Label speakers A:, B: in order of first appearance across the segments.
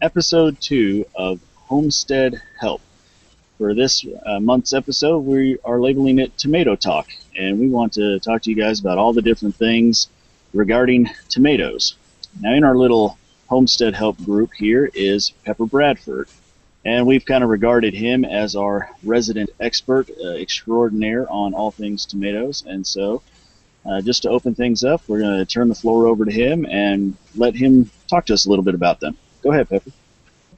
A: episode two of Homestead Help. For this uh, month's episode, we are labeling it Tomato Talk, and we want to talk to you guys about all the different things regarding tomatoes. Now, in our little Homestead Help group here is Pepper Bradford, and we've kind of regarded him as our resident expert uh, extraordinaire on all things tomatoes, and so uh, just to open things up, we're going to turn the floor over to him and let him talk to us a little bit about them. Go ahead, Pepper.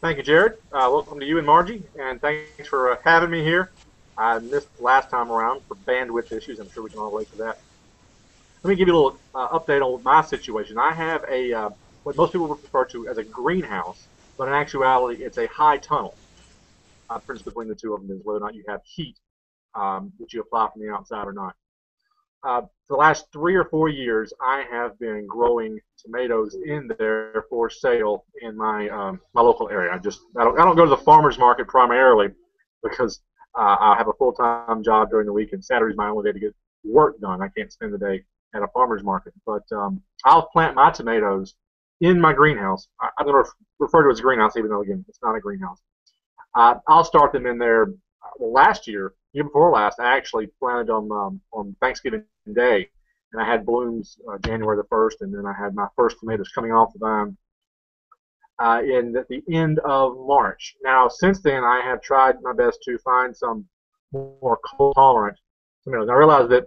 B: Thank you, Jared. Uh, welcome to you and Margie, and thanks for uh, having me here. I missed last time around for bandwidth issues. I'm sure we can all relate to that. Let me give you a little uh, update on my situation. I have a uh, what most people refer to as a greenhouse, but in actuality, it's a high tunnel. Uh, the difference between the two of them is whether or not you have heat um, that you apply from the outside or not uh, the last three or four years, I have been growing tomatoes in there for sale in my um, my local area. I just I don't, I don't go to the farmers market primarily because uh, I have a full time job during the week and Saturday's my only day to get work done. I can't spend the day at a farmers market, but um, I'll plant my tomatoes in my greenhouse. I, I'm going to refer to it as a greenhouse, even though again it's not a greenhouse. Uh, I'll start them in there. Uh, well, last year year before last, I actually planted on um, on Thanksgiving Day, and I had blooms uh, January the first, and then I had my first tomatoes coming off the vine uh, in the, the end of March. Now, since then, I have tried my best to find some more cold tolerant tomatoes. I realize that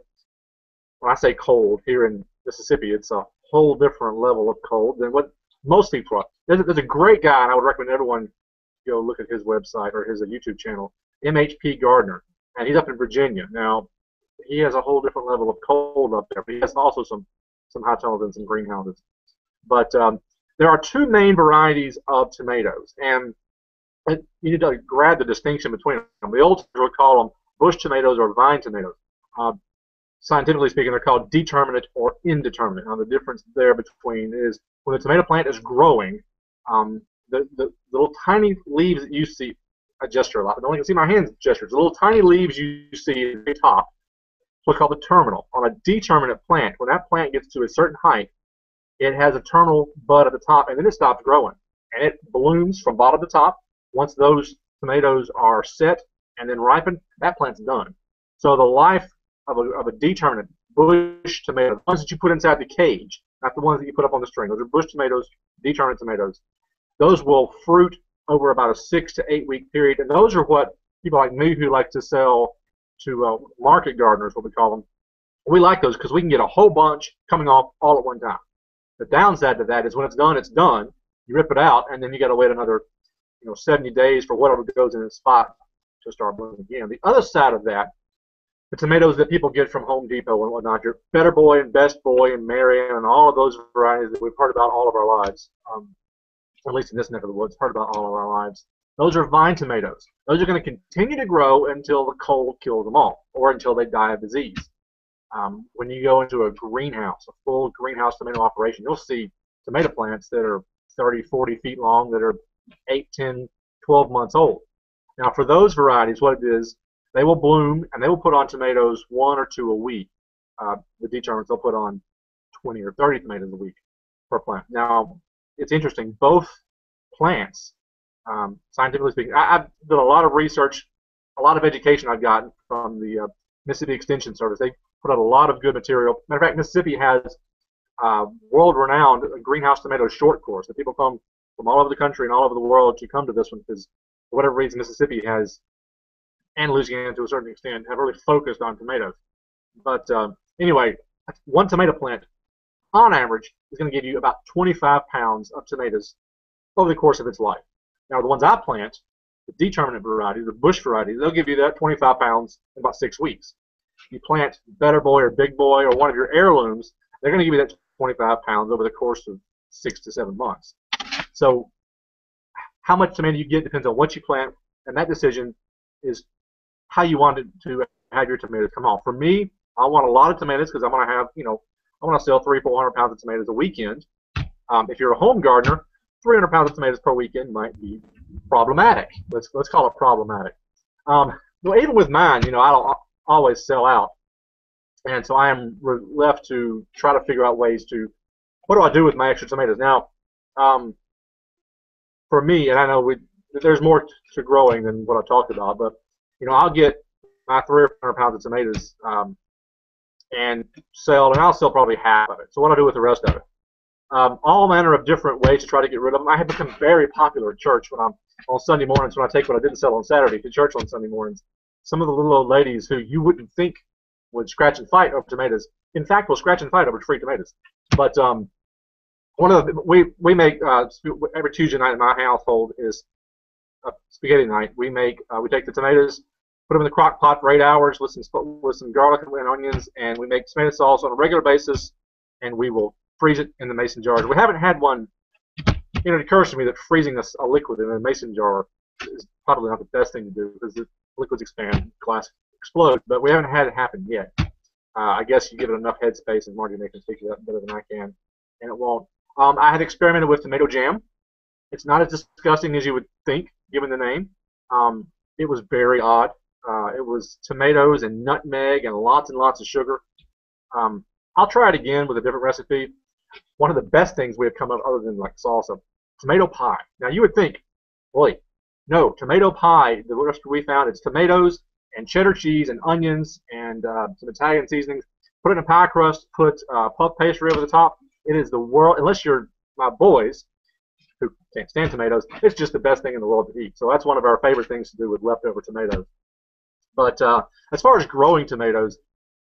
B: when I say cold here in Mississippi, it's a whole different level of cold than what most people are. There's a, there's a great guy, and I would recommend everyone go look at his website or his uh, YouTube channel, MHP Gardener and he's up in Virginia. Now, he has a whole different level of cold up there, but he has also some some high tunnels and some greenhouses. But um, there are two main varieties of tomatoes, and you need to grab the distinction between them. The old would call them bush tomatoes or vine tomatoes. Uh, scientifically speaking, they're called determinate or indeterminate. Now, the difference there between is when the tomato plant is growing, um, the, the, the little tiny leaves that you see I gesture a lot, but only can see my hands gesture. The little tiny leaves you see at the top, what's called the terminal. On a determinate plant, when that plant gets to a certain height, it has a terminal bud at the top, and then it stops growing. And it blooms from bottom to top. Once those tomatoes are set and then ripened, that plant's done. So the life of a, of a determinate bush tomato, the ones that you put inside the cage, not the ones that you put up on the string, those are bush tomatoes, determinate tomatoes. Those will fruit over about a six to eight week period, and those are what people like me who like to sell to uh, market gardeners, what we call them, we like those because we can get a whole bunch coming off all at one time. The downside to that is when it's done, it's done. You rip it out, and then you got to wait another, you know, 70 days for whatever goes in its spot to start blooming again. The other side of that, the tomatoes that people get from Home Depot and whatnot, your Better Boy and Best Boy and Marion and all of those varieties that we've heard about all of our lives. Um, at least in this neck of the woods, heard about all of our lives. Those are vine tomatoes. Those are going to continue to grow until the cold kills them all, or until they die of disease. Um, when you go into a greenhouse, a full greenhouse tomato operation, you'll see tomato plants that are 30, 40 feet long that are 8, 10, 12 months old. Now, for those varieties, what it is, they will bloom and they will put on tomatoes one or two a week. Uh, the determinants, they'll put on 20 or 30 tomatoes a week per plant. Now, it's interesting. Both plants, um, scientifically speaking, I, have done a lot of research, a lot of education I've gotten from the uh, Mississippi Extension Service. They put out a lot of good material. Matter of fact, Mississippi has uh, world-renowned greenhouse tomato short course that people come from all over the country and all over the world to come to this one because for whatever reason Mississippi has and Louisiana to a certain extent have really focused on tomatoes. But uh, anyway, one tomato plant on average, is going to give you about 25 pounds of tomatoes over the course of its life. Now, the ones I plant, the determinate variety, the bush variety, they'll give you that 25 pounds in about six weeks. You plant Better Boy or Big Boy or one of your heirlooms, they're going to give you that 25 pounds over the course of six to seven months. So, how much tomato you get depends on what you plant, and that decision is how you want it to have your tomatoes come off. For me, I want a lot of tomatoes because I'm going to have, you know, I want to sell three, four hundred pounds of tomatoes a weekend. Um, if you're a home gardener, 300 pounds of tomatoes per weekend might be problematic. Let's let's call it problematic. Um, well, even with mine, you know, I don't always sell out, and so I am left to try to figure out ways to what do I do with my extra tomatoes now. Um, for me, and I know we there's more to growing than what I talked about, but you know I'll get my three or four hundred pounds of tomatoes um, and sell, and I'll sell probably half of it. So what I do with the rest of it? Um, all manner of different ways to try to get rid of them. I have become very popular at church when I'm on Sunday mornings when I take what I didn't sell on Saturday to church on Sunday mornings. Some of the little old ladies who you wouldn't think would scratch and fight over tomatoes, in fact, will scratch and fight over free tomatoes. But um, one of the we we make uh, every Tuesday night in my household is spaghetti night. We make uh, we take the tomatoes, put them in the crock pot for eight hours with some with some garlic and onions, and we make tomato sauce on a regular basis, and we will freeze it in the mason jars. We haven't had one. You know, it occurs to me that freezing a, a liquid in a mason jar is probably not the best thing to do because the liquids expand, glass explodes, But we haven't had it happen yet. Uh, I guess you give it enough headspace, and Margie can to that better than I can, and it won't. Um, I had experimented with tomato jam. It's not as disgusting as you would think, given the name. Um, it was very odd. Uh, it was tomatoes and nutmeg and lots and lots of sugar. Um, I'll try it again with a different recipe. One of the best things we have come up, other than like salsa, tomato pie. Now you would think, boy, no, tomato pie. The recipe we found it's tomatoes and cheddar cheese and onions and uh, some Italian seasonings. Put it in a pie crust. Put uh, puff pastry over the top. It is the world. Unless you're my boys, who can't stand tomatoes, it's just the best thing in the world to eat. So that's one of our favorite things to do with leftover tomatoes. But uh, as far as growing tomatoes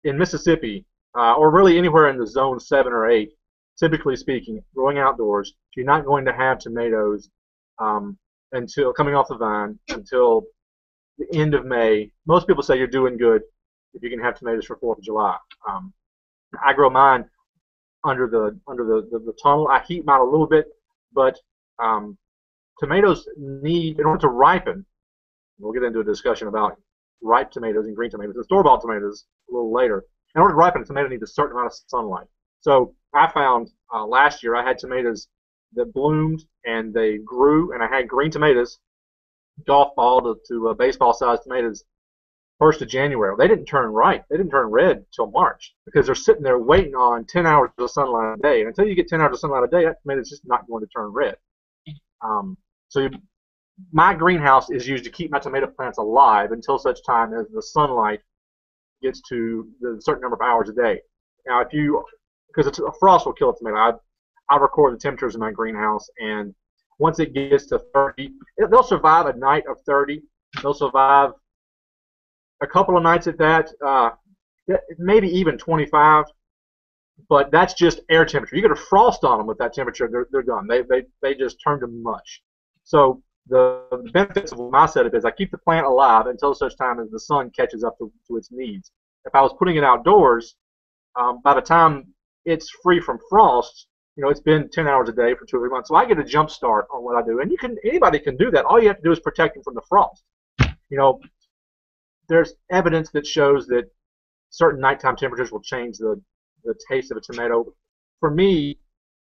B: in Mississippi, uh, or really anywhere in the zone seven or eight, typically speaking, growing outdoors, you're not going to have tomatoes um, until coming off the vine until the end of May. Most people say you're doing good if you can have tomatoes for Fourth of July. Um, I grow mine under the under the, the, the tunnel. I heat mine a little bit, but um, tomatoes need in order to ripen. We'll get into a discussion about ripe tomatoes and green tomatoes and store-bought tomatoes a little later. In order to ripen, a tomato needs a certain amount of sunlight. So I found uh, last year I had tomatoes that bloomed and they grew, and I had green tomatoes, golf ball to, to uh, baseball-sized tomatoes, first of January. They didn't turn right. They didn't turn red till March because they're sitting there waiting on 10 hours of sunlight a day. And until you get 10 hours of sunlight a day, that tomato's just not going to turn red. Um, so you, my greenhouse is used to keep my tomato plants alive until such time as the sunlight gets to the certain number of hours a day. Now, if you because a frost will kill a tomato. I, I record the temperatures in my greenhouse, and once it gets to 30, they'll survive a night of 30. They'll survive a couple of nights at that, uh, maybe even 25. But that's just air temperature. You get a frost on them with that temperature, they're, they're done. They, they, they just turn to mush. So the, benefits of my setup is I keep the plant alive until such time as the sun catches up to, to its needs. If I was putting it outdoors, um, by the time it's free from frost, you know, it's been 10 hours a day for two or three months. So I get a jump start on what I do. And you can anybody can do that. All you have to do is protect them from the frost. You know, there's evidence that shows that certain nighttime temperatures will change the, the taste of a tomato. For me,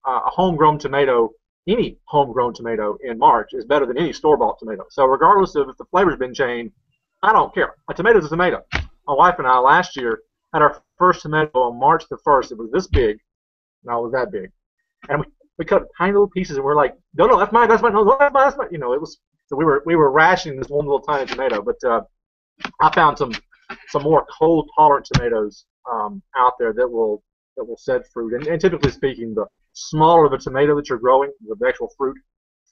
B: uh, a homegrown tomato, any homegrown tomato in March is better than any store-bought tomato. So regardless of if the flavor's been changed, I don't care. A tomato's a tomato. My wife and I last year had our first tomato on March the 1st. It was this big. No, it was that big. And we, we cut tiny little pieces, and we're like, no, no, that's mine, that's mine, no, that's mine, that's mine. You know, it was, so we were, we were rationing this one little tiny tomato. But uh, I found some, some more cold tolerant tomatoes um, out there that will, that will set fruit. And, and typically speaking, the smaller the tomato that you're growing, the actual fruit,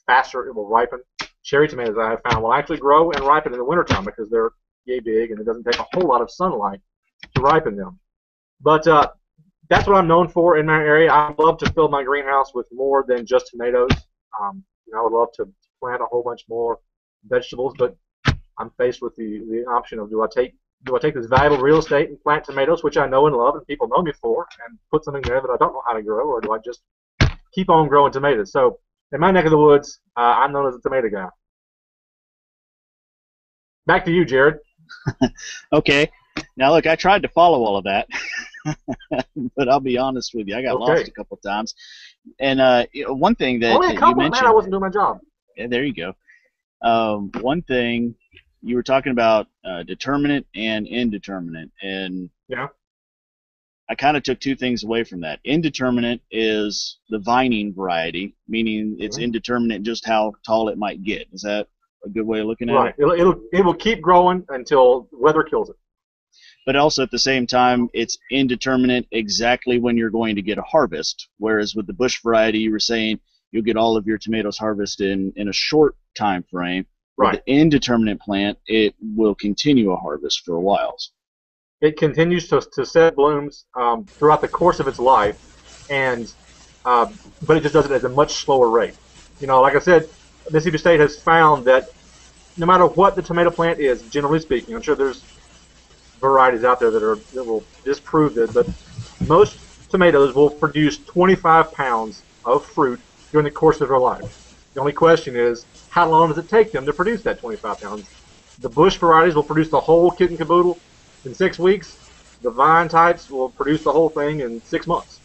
B: faster it will ripen. Cherry tomatoes I have found will actually grow and ripen in the wintertime because they're yay big and it doesn't take a whole lot of sunlight to ripen them. But uh, that's what I'm known for in my area. I love to fill my greenhouse with more than just tomatoes. Um, you know, I would love to plant a whole bunch more vegetables, but I'm faced with the, the option of do I take do I take this valuable real estate and plant tomatoes, which I know and love and people know me for, and put something there that I don't know how to grow, or do I just keep on growing tomatoes? So in my neck of the woods, uh, I'm known as a tomato guy. Back to you, Jared.
A: okay. Now, look, I tried to follow all of that, but I'll be honest with you, I got okay. lost a couple times. And uh, one thing that,
B: Only a
A: couple, you
B: mentioned, man, I wasn't doing my job.
A: Yeah, there you go. Um, one thing you were talking about uh, determinate and indeterminate, and
B: yeah,
A: I kind of took two things away from that. Indeterminate is the vining variety, meaning it's
B: Mhm.
A: indeterminate just how tall it might get. Is that a good way of looking at
B: Right.
A: it?
B: It'll, it'll it will keep growing until weather kills it.
A: But also at the same time, it's indeterminate exactly when you're going to get a harvest. Whereas with the bush variety, you were saying you'll get all of your tomatoes harvested in, in a short time frame. With
B: Right.
A: the indeterminate plant, it will continue a harvest for a while.
B: It continues to, to set blooms um, throughout the course of its life, and uh, but it just does it at a much slower rate. You know, like I said, Mississippi State has found that no matter what the tomato plant is, generally speaking, I'm sure there's varieties out there that are that will disprove this, but most tomatoes will produce 25 pounds of fruit during the course of their life. The only question is, how long does it take them to produce that 25 pounds? The bush varieties will produce the whole kit and caboodle in six weeks. The vine types will produce the whole thing in six months.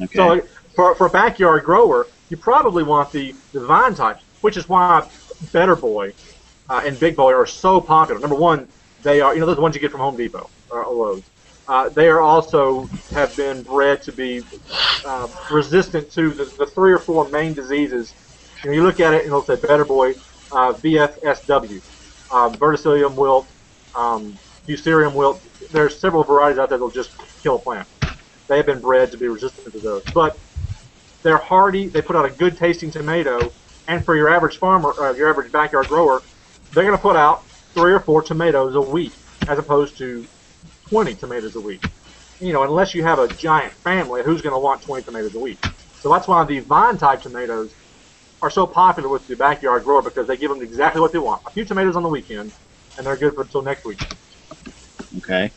A: Okay.
B: So for, for a backyard grower, you probably want the, the vine types, which is why Better Boy uh, and Big Boy are so popular. Number one, they are, you know, those ones you get from Home Depot or Lowe's. Uh, they are also have been bred to be uh, resistant to the, the three or four main diseases. You, you look at it and it'll say Better Boy, uh, VFSW, uh, verticillium wilt, um, fusarium wilt. There's several varieties out there that'll just kill a plant. They have been bred to be resistant to those, but they're hardy. They put out a good tasting tomato, and for your average farmer, uh, your average backyard grower, they're going to put out three or four tomatoes a week, as opposed to 20 tomatoes a week. You know, unless you have a giant family, who's going to want 20 tomatoes a week? So that's why the vine type tomatoes are so popular with the backyard grower because they give them exactly what they want. A few tomatoes on the weekend, and they're good for until next week.
A: Okay.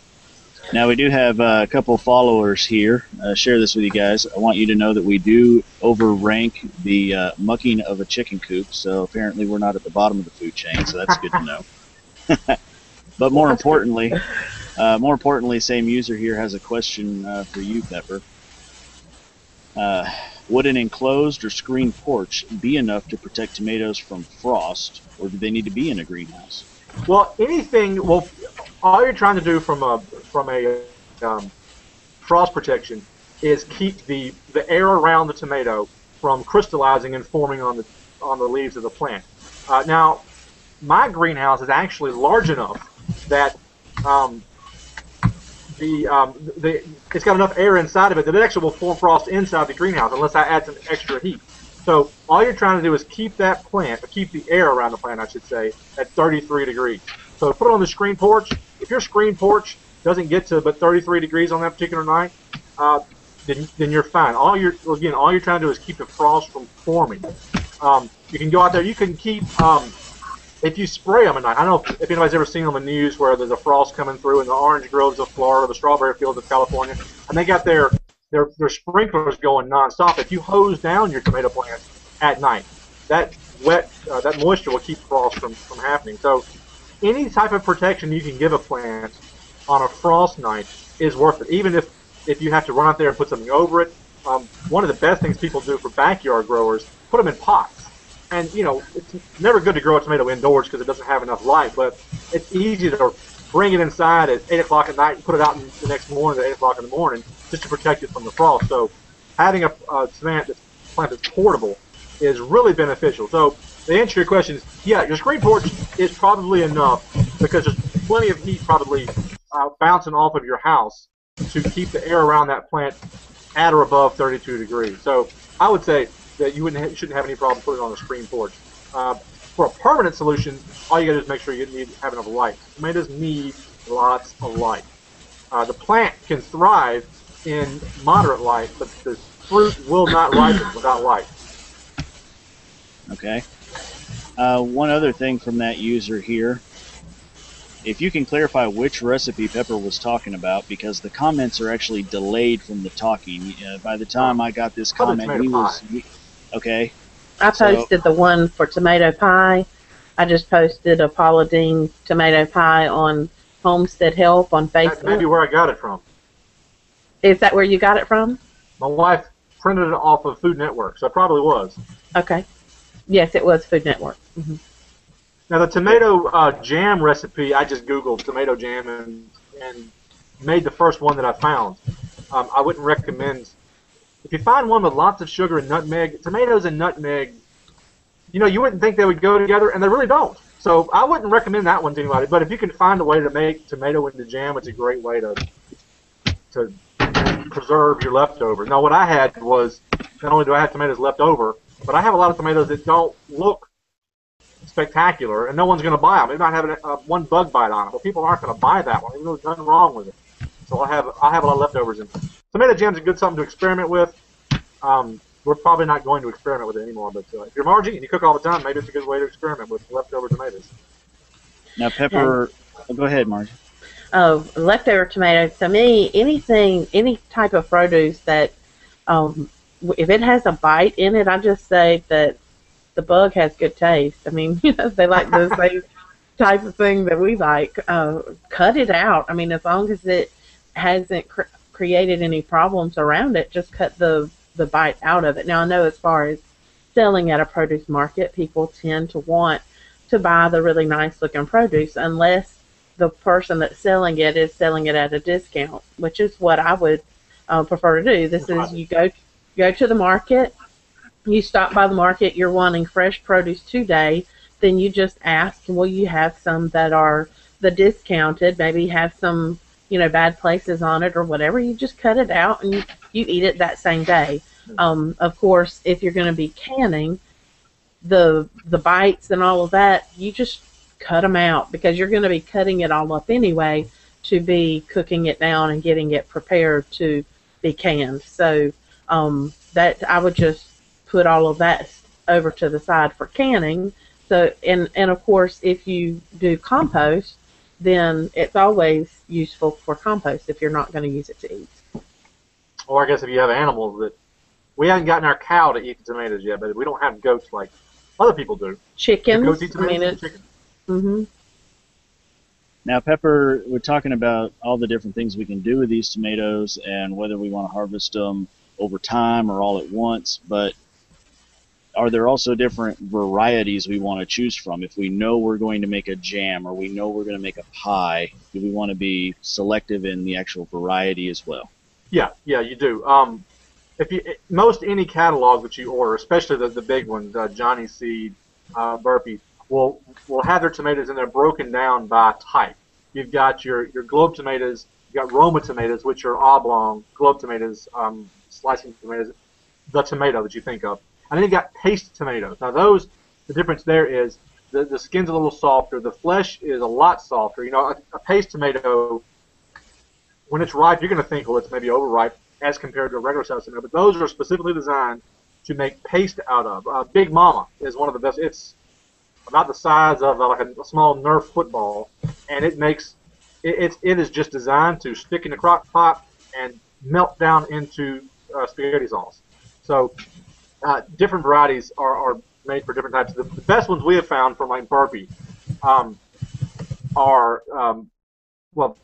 A: Now we do have uh, a couple followers here. Uh, share this with you guys. I want you to know that we do overrank the uh, mucking of a chicken coop, so apparently we're not at the bottom of the food chain. So that's good to know. but more importantly, uh, more importantly, same user here has a question uh, for you, Pepper. Uh, would an enclosed or screened porch be enough to protect tomatoes from frost, or do they need to be in a greenhouse?
B: Well, anything. Well, all you're trying to do from a from a um, frost protection is keep the the air around the tomato from crystallizing and forming on the on the leaves of the plant. Uh, now, my greenhouse is actually large enough that um, the um, the it's got enough air inside of it that it actually will form frost inside the greenhouse unless I add some extra heat. So all you're trying to do is keep that plant, or keep the air around the plant, I should say, at 33 degrees. So put it on the screen porch. If your screen porch doesn't get to but 33 degrees on that particular night, uh, then, then you're fine. All you're again, all you're trying to do is keep the frost from forming. Um, you can go out there. You can keep um, if you spray them at night. I don't know if, anybody's ever seen them on the news where there's a frost coming through in the orange groves of Florida, the strawberry fields of California, and they got their their, their sprinklers going nonstop. If you hose down your tomato plant at night, that wet uh, that moisture will keep frost from, from happening. So any type of protection you can give a plant on a frost night is worth it. Even if if you have to run out there and put something over it. Um, one of the best things people do for backyard growers, put them in pots. And you know, it's never good to grow a tomato indoors because it doesn't have enough light. But it's easy to bring it inside at eight o'clock at night and put it out in the next morning at eight o'clock in the morning just to protect it from the frost. So having a, a plant that's plant that's portable is really beneficial. So the answer to your question is, yeah, your screen porch is probably enough because there's plenty of heat probably uh, bouncing off of your house to keep the air around that plant at or above 32 degrees. So I would say that you wouldn't ha- shouldn't have any problem putting on a screen porch. Uh, for a permanent solution, all you got to do is make sure you need have enough light. Tomatoes need lots of light. Uh, the plant can thrive in moderate light, but the fruit will not ripen without light.
A: Okay. Uh, one other thing from that user here. If you can clarify which recipe Pepper was talking about, because the comments are actually delayed from the talking. Uh, by the time I got this
B: Probably
A: comment, he was. he- okay.
C: I
A: So-
C: posted the one for tomato pie. I just posted a Paula Deen tomato pie on Homestead Help on
B: Facebook. may be
C: Facebook.
B: where I got it from.
C: Is that where you got it from?
B: My wife printed it off of Food Network, so it probably was.
C: Okay. Yes, it was Food Network. hmm
B: Now the tomato uh, jam recipe, I just googled tomato jam and and made the first one that I found. Um, I wouldn't recommend. If you find one with lots of sugar and nutmeg, tomatoes and nutmeg, you know, you wouldn't think they would go together, and they really don't. So I wouldn't recommend that one to anybody. But if you can find a way to make tomato into jam, it's a great way to to preserve your leftovers. Now, what I had was not only do I have tomatoes left over, but I have a lot of tomatoes that don't look spectacular, and no one's going to buy them. It might have a, uh, one bug bite on it, but people aren't going to buy that one, there's nothing wrong with it. So I have I have a lot of leftovers. And tomato jam's a good something to experiment with. Um, we're probably not going to experiment with it anymore, but uh, if you're Margie and you cook all the time, maybe it's a good way to experiment with leftover tomatoes.
A: Now, Pepper, oh, go ahead, Margie.
C: Oh, leftover tomatoes. To me, anything, any type of produce that, um, if it has a bite in it, I just say that the bug has good taste. I mean, you know, they like the same type of thing that we like. Uh, cut it out. I mean, as long as it hasn't cr- created any problems around it, just cut the the bite out of it. Now, I know as far as selling at a produce market, people tend to want to buy the really nice looking produce unless the person that's selling it is selling it at a discount, which is what I would uh, prefer to do. This is you go go to the market, you stop by the market, you're wanting fresh produce today, then you just ask, will you have some that are the discounted, maybe have some you know bad places on it or whatever. You just cut it out and you, you eat it that same day. Um, of course, if you're going to be canning the the bites and all of that, you just cut them out because you're going to be cutting it all up anyway to be cooking it down and getting it prepared to be canned. So um, that I would just put all of that over to the side for canning. So and and of course, if you do compost, then it's always useful for compost if you're not going to use it to eat.
B: Or I guess if you have animals that we haven't gotten our cow to eat the tomatoes yet, but we don't have goats like other people do.
C: Chickens.
B: Goats eat
C: I mean,
B: tomatoes and
C: it's,
B: chickens.
C: hmm
A: Now, Pepper, we're talking about all the different things we can do with these tomatoes and whether we want to harvest them over time or all at once. But are there also different varieties we want to choose from? If we know we're going to make a jam or we know we're going to make a pie, do we want to be selective in the actual variety as well?
B: Yeah, yeah, you do. Um, if you most any catalog that you order, especially the, the big ones, uh, Johnny Seed, uh, Burpee, will will have their tomatoes in there broken down by type. You've got your your globe tomatoes, you've got Roma tomatoes, which are oblong, globe tomatoes, um, slicing tomatoes, the tomato that you think of, and then you've got paste tomatoes. Now those, the difference there is the the skin's a little softer, the flesh is a lot softer. You know, a, a paste tomato when it's ripe, you're going to think, well, it's maybe overripe as compared to a regular size tomato. But those are specifically designed to make paste out of. Uh, Big Mama is one of the best. It's about the size of uh, like a, a small Nerf football, and it makes it, it's it is just designed to stick in the crock pot and melt down into uh, spaghetti sauce. So uh, different varieties are, are made for different types. The, the best ones we have found from like Burpee um, are um, well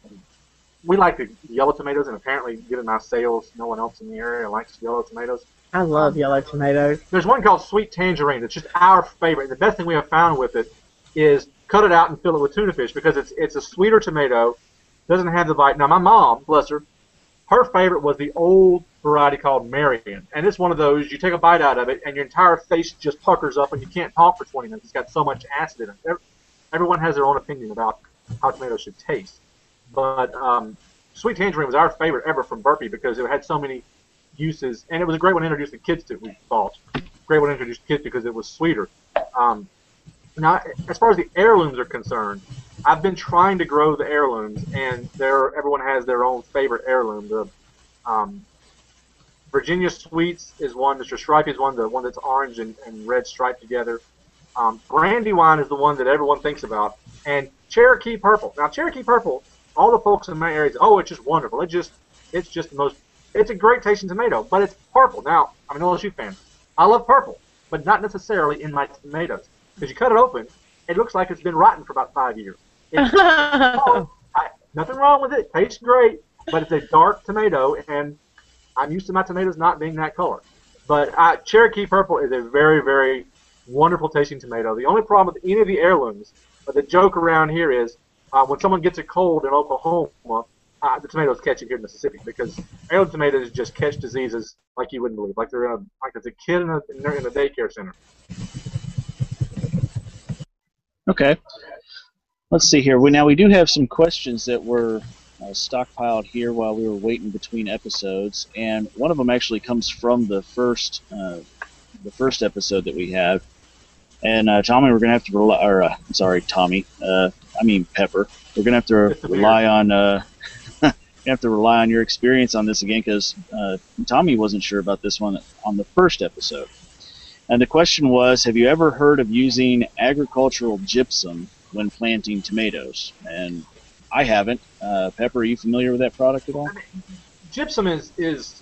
B: we like the yellow tomatoes, and apparently, given my sales, no one else in the area likes yellow tomatoes.
C: I love yellow tomatoes.
B: There's one called sweet tangerine. It's just our favorite. The best thing we have found with it is cut it out and fill it with tuna fish because it's it's a sweeter tomato, doesn't have the bite. Now my mom, bless her, her favorite was the old variety called Marion, and it's one of those you take a bite out of it and your entire face just puckers up and you can't talk for 20 minutes. It's got so much acid in it. Everyone has their own opinion about how tomatoes should taste. But um, sweet tangerine was our favorite ever from Burpee because it had so many uses, and it was a great one to introduce the kids to. We thought great one to introduce kids because it was sweeter. Um, now, as far as the heirlooms are concerned, I've been trying to grow the heirlooms, and there everyone has their own favorite heirloom. The um, Virginia Sweets is one. Mr. Stripey is one. The one that's orange and, and red striped together. Um, Brandywine is the one that everyone thinks about, and Cherokee Purple. Now, Cherokee Purple all the folks in my area "Oh, it's just wonderful. It just, it's just the most. It's a great tasting tomato, but it's purple." Now, I'm an LSU fan. I love purple, but not necessarily in my tomatoes. Because you cut it open, it looks like it's been rotten for about five years. I, nothing wrong with it. Tastes great, but it's a dark tomato, and I'm used to my tomatoes not being that color. But Cherokee Purple is a very, very wonderful tasting tomato. The only problem with any of the heirlooms, but the joke around here is uh, when someone gets a cold in Oklahoma, uh, the tomatoes catch it here in Mississippi because heirloom tomatoes just catch diseases like you wouldn't believe, like they're in a, like it's a kid in a, in a daycare center.
A: Okay. Let's see here. We now we do have some questions that were uh, stockpiled here while we were waiting between episodes, and one of them actually comes from the first uh, the first episode that we have. And uh, Tommy, we're gonna have to rely. Or uh, sorry, Tommy. Uh, I mean Pepper. We're gonna have to rely on. Uh, you have to rely on your experience on this again because uh, Tommy wasn't sure about this one on the first episode. And the question was, have you ever heard of using agricultural gypsum when planting tomatoes? And I haven't. Uh, Pepper, are you familiar with that product at all?
B: Gypsum is is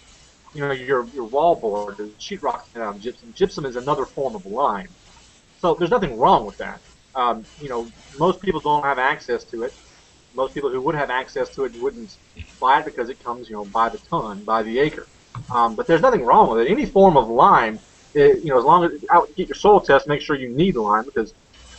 B: you know your your wall board, the sheetrock of gypsum. Gypsum is another form of lime. So there's nothing wrong with that. Um, you know, most people don't have access to it. Most people who would have access to it wouldn't buy it because it comes, you know, by the ton, by the acre. Um, but there's nothing wrong with it. Any form of lime, it, you know, as long as out, get your soil test, make sure you need lime because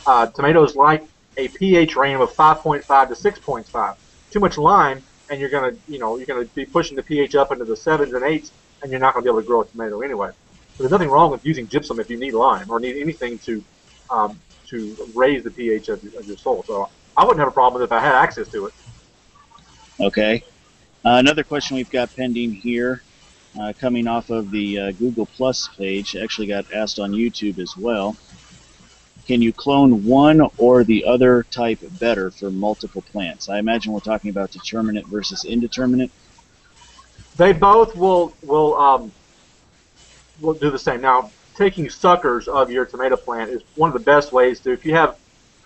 B: uh, tomatoes like a pH range of 5.5 to 6.5. Too much lime, and you're gonna, you know, you're gonna be pushing the pH up into the sevens and eights, and you're not gonna be able to grow a tomato anyway. So there's nothing wrong with using gypsum if you need lime or need anything to um, to raise the pH of, of your soil. So I wouldn't have a problem if I had access to it.
A: Okay. Uh, another question we've got pending here, uh, coming off of the uh, Google Plus page, actually got asked on YouTube as well. Can you clone one or the other type better for multiple plants? I imagine we're talking about determinate versus indeterminate.
B: They both will will um, will do the same. Now, taking suckers of your tomato plant is one of the best ways to. If you have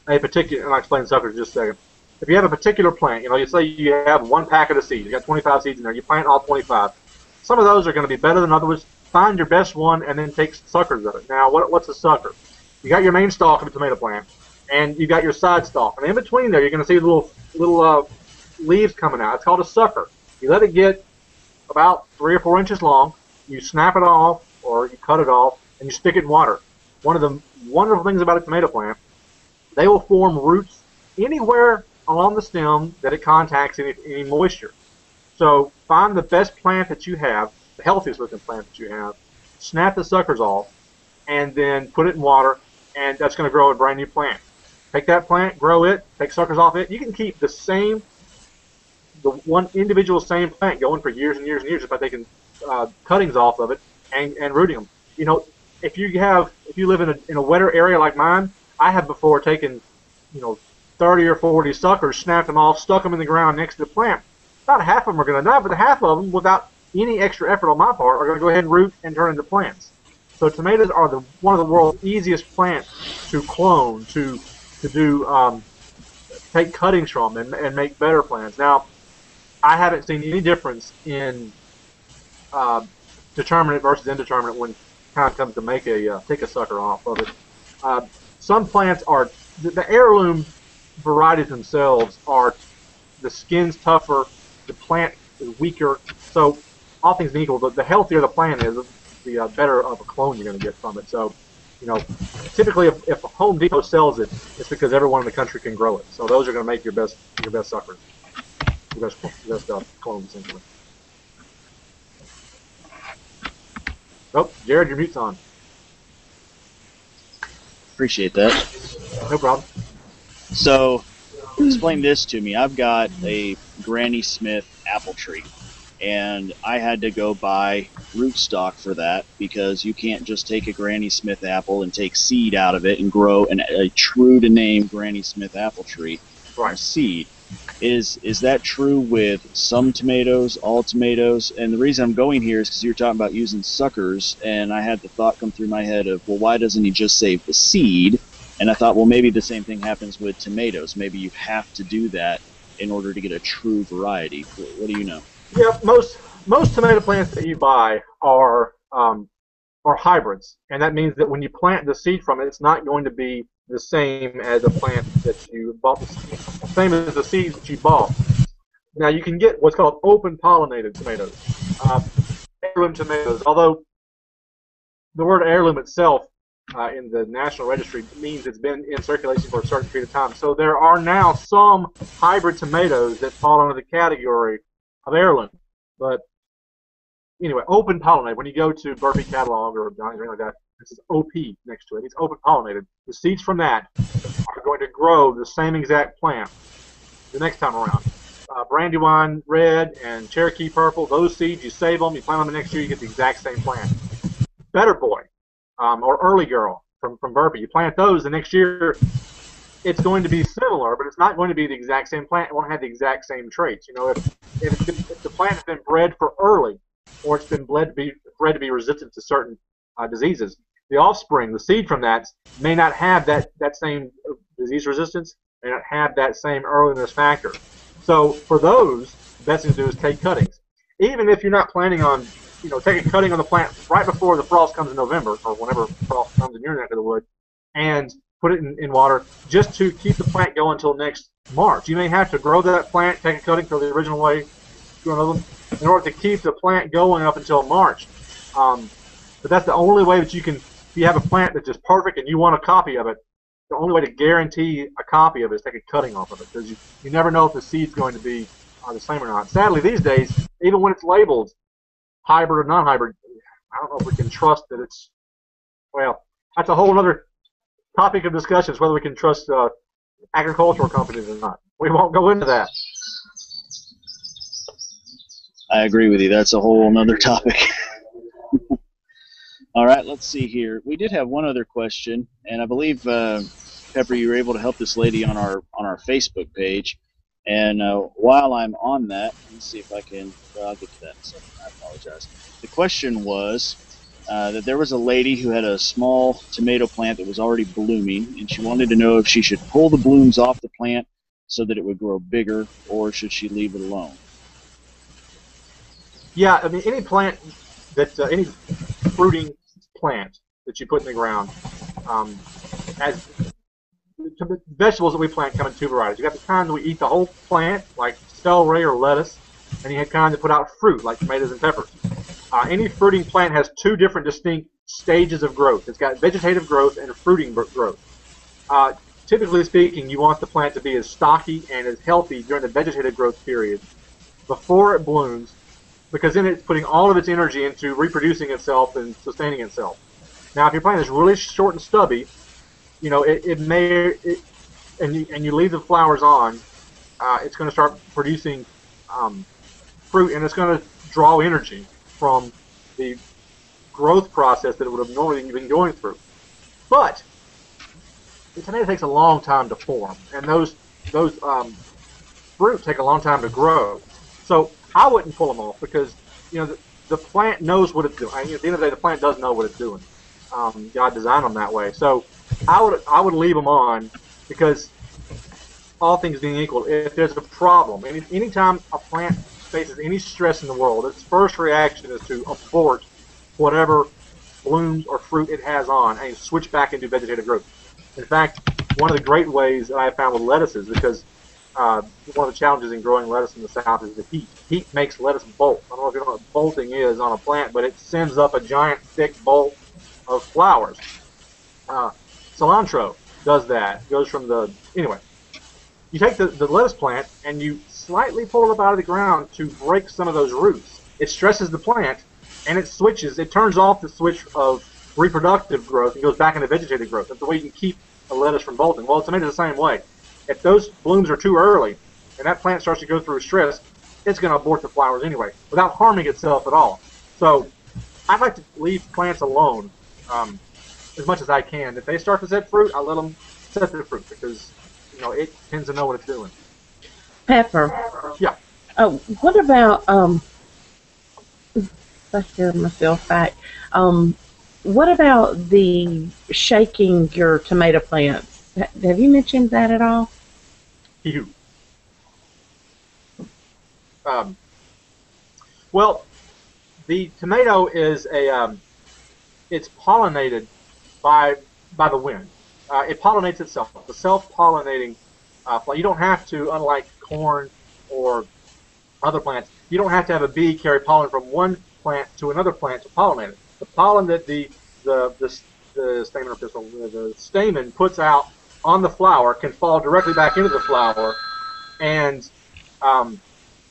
B: a particular, and I'll explain suckers in just a second. If you have a particular plant, you know, you say you have one packet of seeds, you got 25 seeds in there, you plant all 25. Some of those are going to be better than others. Find your best one and then take suckers of it. Now, what, what's a sucker? You got your main stalk of a tomato plant, and you got your side stalk, and in between there, you're going to see little little uh, leaves coming out. It's called a sucker. You let it get about three or four inches long. You snap it off, or you cut it off, and you stick it in water. One of the wonderful things about a tomato plant they will form roots anywhere along the stem that it contacts any, any moisture. So find the best plant that you have, the healthiest looking plant that you have, snap the suckers off, and then put it in water, and that's going to grow a brand new plant. Take that plant, grow it, take suckers off it. You can keep the same, the one individual same plant going for years and years and years just by taking uh, cuttings off of it and, and rooting them. You know, if you have, if you live in a, in a wetter area like mine, I have before taken, you know, 30 or 40 suckers, snapped them off, stuck them in the ground next to the plant. About half of them are going to die, but half of them, without any extra effort on my part, are going to go ahead and root and turn into plants. So tomatoes are the one of the world's easiest plants to clone, to to do um, take cuttings from and, and make better plants. Now, I haven't seen any difference in uh, determinate versus indeterminate when time comes to make a uh, take a sucker off of it. Uh, some plants are the, the heirloom varieties themselves are the skin's tougher, the plant is weaker. So all things being equal, the, the healthier the plant is, the uh, better of a clone you're going to get from it. So, you know, typically if, if Home Depot sells it, it's because everyone in the country can grow it. So those are going to make your best your best suckers, your best, your best uh, clones essentially. Oh, Jared, your mute's on.
A: Appreciate that.
B: No problem.
A: So, explain this to me. I've got a Granny Smith apple tree, and I had to go buy rootstock for that because you can't just take a Granny Smith apple and take seed out of it and grow an, a true to name Granny Smith apple tree from
B: Right.
A: seed. Is is that true with some tomatoes, all tomatoes? And the reason I'm going here is because you're talking about using suckers, and I had the thought come through my head of, well, why doesn't he just save the seed? And I thought, well, maybe the same thing happens with tomatoes. Maybe you have to do that in order to get a true variety. What do you know?
B: Yeah, most most tomato plants that you buy are um, are hybrids, and that means that when you plant the seed from it, it's not going to be the same as a plant that you bought, the same as the seeds that you bought. Now you can get what's called open pollinated tomatoes, uh, heirloom tomatoes. Although the word heirloom itself uh, in the National Registry means it's been in circulation for a certain period of time. So there are now some hybrid tomatoes that fall under the category of heirloom. But anyway, open pollinated. When you go to Burpee catalog or Johnny's or anything like that, this is OP next to it. It's open pollinated. The seeds from that are going to grow the same exact plant the next time around. Uh, Brandywine red and Cherokee purple, those seeds, you save them, you plant them the next year, you get the exact same plant. Better Boy um, or Early Girl from, from Burpee, you plant those the next year, it's going to be similar, but it's not going to be the exact same plant. It won't have the exact same traits. You know, if, if, been, if the plant has been bred for early, or it's been bred to be, bred to be resistant to certain uh, diseases, the offspring, the seed from that, may not have that, that same disease resistance, may not have that same earliness factor. So for those, the best thing to do is take cuttings. Even if you're not planning on, you know, taking cutting on the plant right before the frost comes in November, or whenever frost comes in your neck of the wood, and put it in, in water just to keep the plant going until next March. You may have to grow that plant, take a cutting throw the original way, do another in order to keep the plant going up until March. Um, but that's the only way that you can, if you have a plant that's just perfect and you want a copy of it, the only way to guarantee a copy of it is take a cutting off of it because you, you never know if the seed's going to be uh, the same or not. Sadly, these days, even when it's labeled hybrid or non-hybrid, I don't know if we can trust that it's, well, that's a whole other topic of discussion is whether we can trust uh, agricultural companies or not. We won't go into that.
A: I agree with you. That's a whole other topic. All right, let's see here. We did have one other question, and I believe uh, Pepper, you were able to help this lady on our on our Facebook page. And uh, while I'm on that, let me see if I can. Well, I'll get to that in a second. I apologize. The question was uh, that there was a lady who had a small tomato plant that was already blooming, and she wanted to know if she should pull the blooms off the plant so that it would grow bigger, or should she leave it alone?
B: Yeah, I mean any plant that uh, any fruiting plant that you put in the ground. Um, as vegetables that we plant come in two varieties. You got the kind that we eat the whole plant, like celery or lettuce, and you have kind that put out fruit, like tomatoes and peppers. Uh, any fruiting plant has two different distinct stages of growth. It's got vegetative growth and fruiting growth. Uh, typically speaking, you want the plant to be as stocky and as healthy during the vegetative growth period before it blooms because then it's putting all of its energy into reproducing itself and sustaining itself. Now, if your plant is really short and stubby, you know, it, it may, it, and, you, and you leave the flowers on, uh, it's going to start producing um, fruit and it's going to draw energy from the growth process that it would have normally been going through. But the tomato takes a long time to form, and those those um, fruit take a long time to grow. So I wouldn't pull them off because you know the, the plant knows what it's doing. At the end of the day, the plant does know what it's doing. Um, God designed them that way. So I would I would leave them on because all things being equal, if there's a problem, any anytime a plant faces any stress in the world, its first reaction is to abort whatever blooms or fruit it has on and switch back into vegetative growth. In fact, one of the great ways that I have found with lettuces, because uh, one of the challenges in growing lettuce in the south is the heat. Heat makes lettuce bolt. I don't know if you know what bolting is on a plant, but it sends up a giant thick bolt of flowers. Uh, cilantro does that. It goes from the anyway. You take the, the lettuce plant and you slightly pull it up out of the ground to break some of those roots. It stresses the plant and it switches. It turns off the switch of reproductive growth and goes back into vegetative growth. That's the way you can keep a lettuce from bolting. Well, tomatoes the same way if those blooms are too early and that plant starts to go through stress, it's going to abort the flowers anyway without harming itself at all. So I like to leave plants alone um, as much as I can. If they start to set fruit, I let them set their fruit because you know it tends to know what it's doing.
C: Pepper.
B: Yeah.
C: Oh, what about um? I hear myself back. Um, what about the shaking your tomato plants? Have you mentioned that at all?
B: You. Um, well, the tomato is a um, it's pollinated by by the wind. Uh, it pollinates itself. The self-pollinating uh, plant. You don't have to, unlike corn or other plants, you don't have to have a bee carry pollen from one plant to another plant to pollinate it. The pollen that the the, the the stamen or pistil, the, stamen puts out on the flower can fall directly back into the flower and um,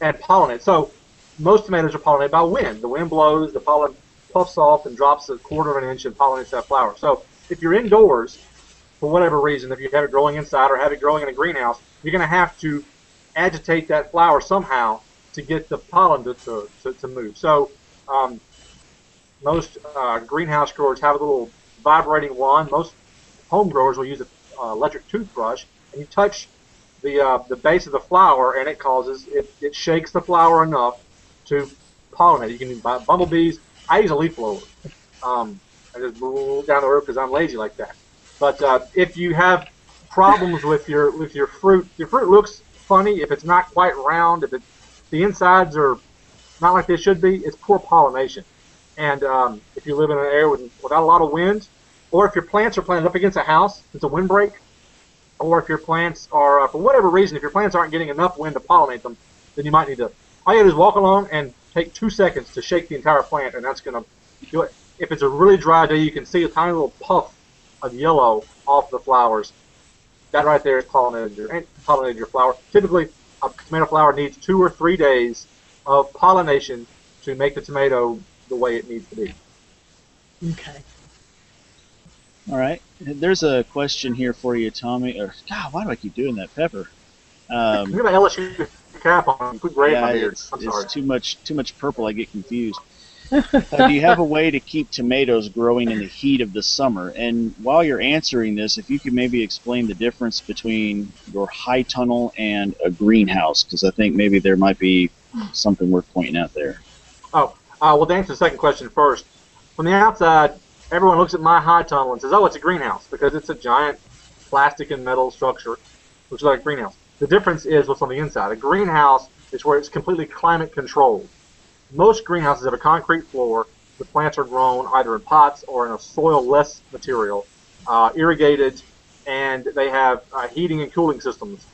B: and pollinate. So most tomatoes are pollinated by wind. The wind blows, the pollen puffs off and drops a quarter of an inch and pollinates that flower. So if you're indoors, for whatever reason, if you have it growing inside or have it growing in a greenhouse, you're going to have to agitate that flower somehow to get the pollen to, to, to, move. So um, most uh, greenhouse growers have a little vibrating wand. Most home growers will use an uh, electric toothbrush, and you touch the uh, the base of the flower, and it causes it, it shakes the flower enough to pollinate. You can use bumblebees. I use a leaf blower. Um, I just move down the road because I'm lazy like that. But uh, if you have problems with your with your fruit, your fruit looks funny if it's not quite round. If it, the insides are not like they should be, it's poor pollination. And um, if you live in an area with, without a lot of wind, or if your plants are planted up against a house, it's a windbreak, or if your plants are, uh, for whatever reason, if your plants aren't getting enough wind to pollinate them, then you might need to, all you do is walk along and take two seconds to shake the entire plant, and that's going to do it. If it's a really dry day, you can see a tiny little puff of yellow off the flowers. That right there is pollinated your, pollinated your flower. Typically, a tomato flower needs two or three days of pollination to make the tomato the way it needs to be.
C: Okay.
A: All right. There's a question here for you, Tommy. Or God, why do I keep doing that, Pepper?
B: Um, you got an LSU cap on. Put gray
A: yeah,
B: in my beard.
A: It's,
B: I'm sorry.
A: it's too much. Too much purple. I get confused. Do you have a way to keep tomatoes growing in the heat of the summer? And while you're answering this, if you could maybe explain the difference between your high tunnel and a greenhouse, because I think maybe there might be something worth pointing out there.
B: Oh, uh, well, to answer the second question first, from the outside, everyone looks at my high tunnel and says, "Oh, it's a greenhouse," because it's a giant plastic and metal structure, is like a greenhouse. The difference is what's on the inside. A greenhouse is where it's completely climate controlled. Most greenhouses have a concrete floor. The plants are grown either in pots or in a soil-less material, uh, irrigated, and they have uh, heating and cooling systems.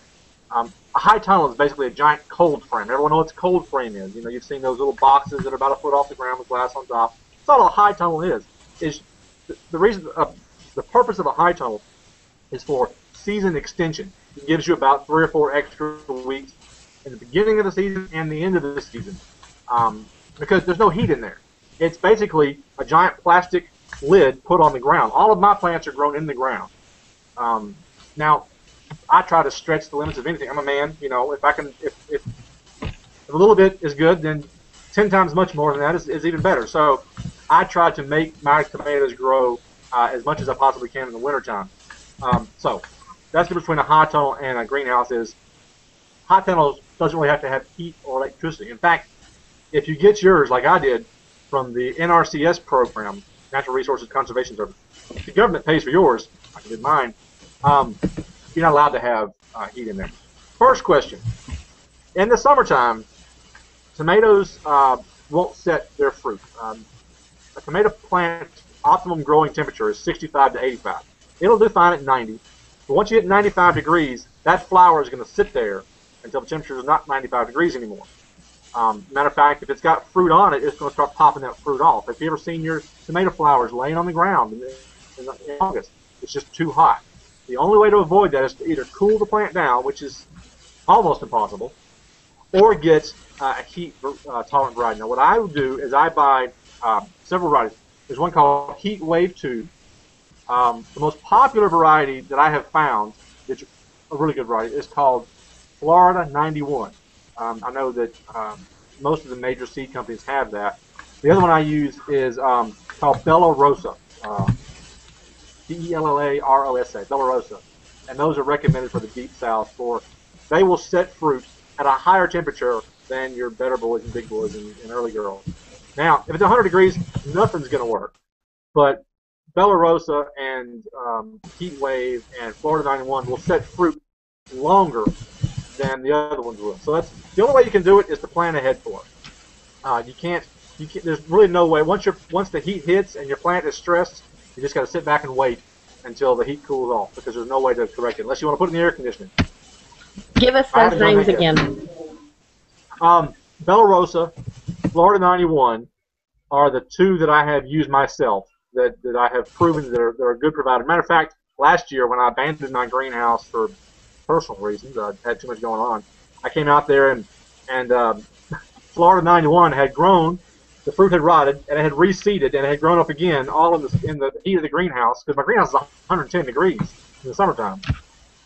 B: Um, a high tunnel is basically a giant cold frame. Everyone knows what a cold frame is. You know, you've seen those little boxes that are about a foot off the ground with glass on top. That's not all a high tunnel is. Is the, the reason, uh, the purpose of a high tunnel is for season extension. It gives you about three or four extra weeks in the beginning of the season and the end of the season um, because there's no heat in there. It's basically a giant plastic lid put on the ground. All of my plants are grown in the ground. Um, now, I try to stretch the limits of anything. I'm a man, you know. If I can, if if, if a little bit is good, then ten times much more than that is, is even better. So, I try to make my tomatoes grow uh, as much as I possibly can in the wintertime. Um, so, that's the difference between a high tunnel and a greenhouse. Is hot tunnels doesn't really have to have heat or electricity. In fact, if you get yours like I did from the NRCS program, Natural Resources Conservation Service, the government pays for yours, I did mine, um, you're not allowed to have uh, heat in there. First question. In the summertime, tomatoes uh, won't set their fruit. Um, a tomato plant optimum growing temperature is 65 to 85. It'll do fine at 90. But once you hit 95 degrees, that flower is going to sit there until the temperature is not 95 degrees anymore. Um, matter of fact, if it's got fruit on it, it's going to start popping that fruit off. Have you ever seen your tomato flowers laying on the ground in, in, August? It's just too hot. The only way to avoid that is to either cool the plant down, which is almost impossible, or get uh, a heat uh, tolerant variety. Now, what I would do is I buy uh, several varieties. There's one called Heat Wave 2. Um, the most popular variety that I have found, that's a really good variety, is called Florida 91. Um, I know that um, most of the major seed companies have that. The other one I use is um, called Bella Rosa. Uh, B-E-L-L-A-R-O-S-A, Bella Rosa. And those are recommended for the deep south for, they will set fruit at a higher temperature than your better boys and big boys and, and early girls. Now, if it's 100 degrees, nothing's going to work. But Bella Rosa and um, Heat Wave and Florida 91 will set fruit longer than the other ones will. So that's the only way you can do it is to plan ahead for it. Uh, you can't. You can't. There's really no way. Once your once the heat hits and your plant is stressed, you just got to sit back and wait until the heat cools off because there's no way to correct it unless you want to put it in the air conditioning.
C: Give us those names again.
B: Um, Bella Rosa, Florida 91 are the two that I have used myself. that, that I have proven that are, that are good providers. Matter of fact, last year when I abandoned my greenhouse for personal reasons, I had too much going on. I came out there and and um, Florida 91 had grown, the fruit had rotted, and it had reseeded, and it had grown up again, all in the in the heat of the greenhouse because my greenhouse is 110 degrees in the summertime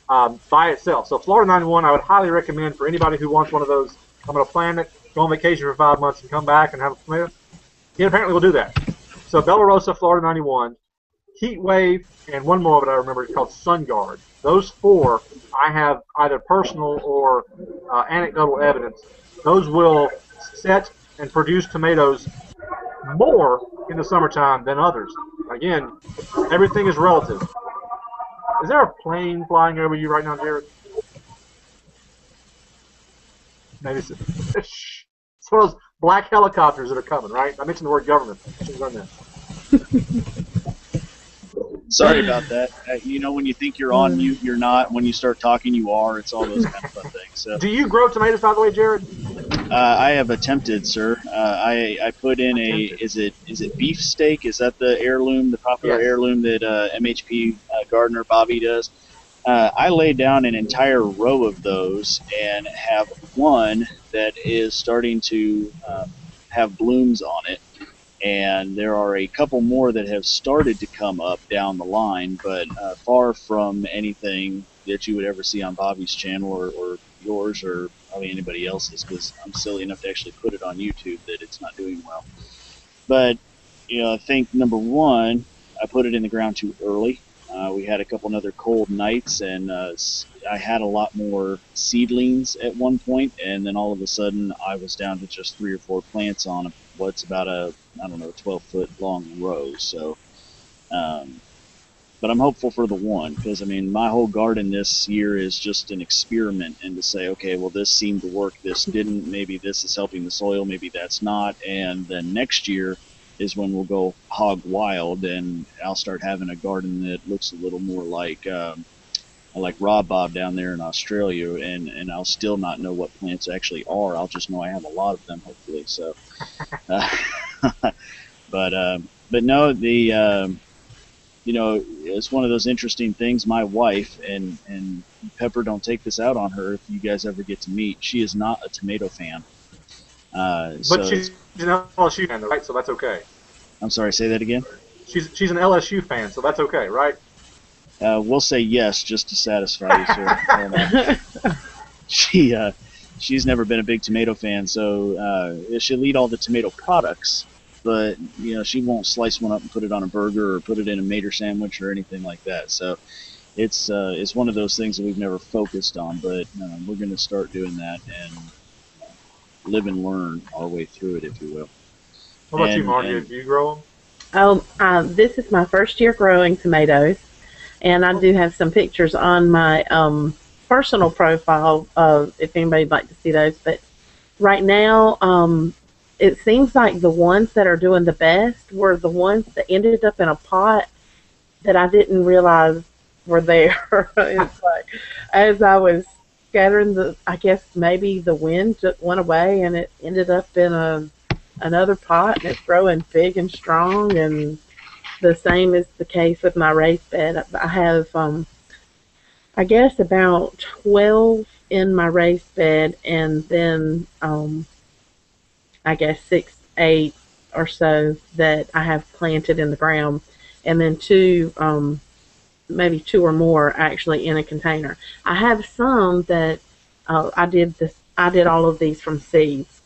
B: um, by itself. So Florida 91, I would highly recommend for anybody who wants one of those. I'm going to plan it, go on vacation for five months, and come back and have a tomato. He apparently will do that. So Bella Rosa, Florida 91, Heat Wave, and one more that I remember is called Sun Guard. Those four, I have either personal or uh, anecdotal evidence. Those will set and produce tomatoes more in the summertime than others. Again, everything is relative. Is there a plane flying over you right now, Jared? Maybe it's, it's one of those black helicopters that are coming, right? I mentioned the word government. I should run that.
A: Sorry about that. Uh, you know, when you think you're on mute, you're not. When you start talking, you are. It's all those kind of fun things. So,
B: Do you grow tomatoes, by the way, Jared?
A: uh, I have attempted, sir. Uh, I I put in a is it is it beef steak? Is that the heirloom, the popular
B: Yes.
A: heirloom that uh, MHP uh, gardener Bobby does? Uh, I laid down an entire row of those and have one that is starting to have blooms on it. And there are a couple more that have started to come up down the line, but uh, far from anything that you would ever see on Bobby's channel or, or yours or probably anybody else's because I'm silly enough to actually put it on YouTube that it's not doing well. But you know, I think number one, I put it in the ground too early. Uh, we had a couple other cold nights, and uh, I had a lot more seedlings at one point, and then all of a sudden I was down to just three or four plants on what's about a I don't know 12 foot long row. So, um, but I'm hopeful for the one because I mean my whole garden this year is just an experiment, and to say okay, well this seemed to work, this didn't, maybe this is helping the soil, maybe that's not, and then next year is when we'll go hog wild and I'll start having a garden that looks a little more like um, like Rob Bob down there in Australia and and I'll still not know what plants actually are. I'll just know I have a lot of them hopefully. So, uh, but um, but no, the um, you know it's one of those interesting things. My wife and and Pepper, don't take this out on her if you guys ever get to meet. She is not a tomato fan. Uh,
B: But
A: so
B: she's an LSU fan, right? So that's okay.
A: I'm sorry. Say that again.
B: She's she's an LSU fan, so that's okay, right?
A: Uh, we'll say yes just to satisfy you, sir. And, uh, she uh, she's never been a big tomato fan, so uh, she'll eat all the tomato products, but you know she won't slice one up and put it on a burger or put it in a mater sandwich or anything like that. So it's uh, it's one of those things that we've never focused on, but we're going to start doing that and live and learn our way through it, if you will.
B: How about you, Margie? Do you grow them?
C: Oh, um, this is my first year growing tomatoes, and I do have some pictures on my um, personal profile uh, if anybody'd like to see those. But right now, um, it seems like the ones that are doing the best were the ones that ended up in a pot that I didn't realize were there. it's like as I was scattering the, I guess maybe the wind took one away, and it ended up in a another pot and it's growing big and strong and the same is the case with my raised bed. I have um I guess about 12 in my raised bed and then um I guess 6 8 or so that I have planted in the ground and then two um maybe two or more actually in a container. I have some that uh, I did this I did all of these from seeds.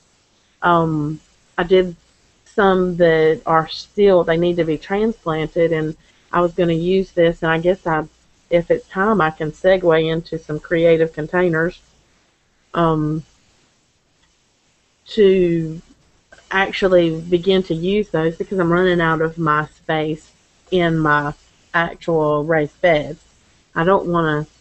C: Um I did some that are still they need to be transplanted and I was going to use this and I guess I if it's time I can segue into some creative containers um to actually begin to use those because I'm running out of my space in my actual raised beds. I don't want to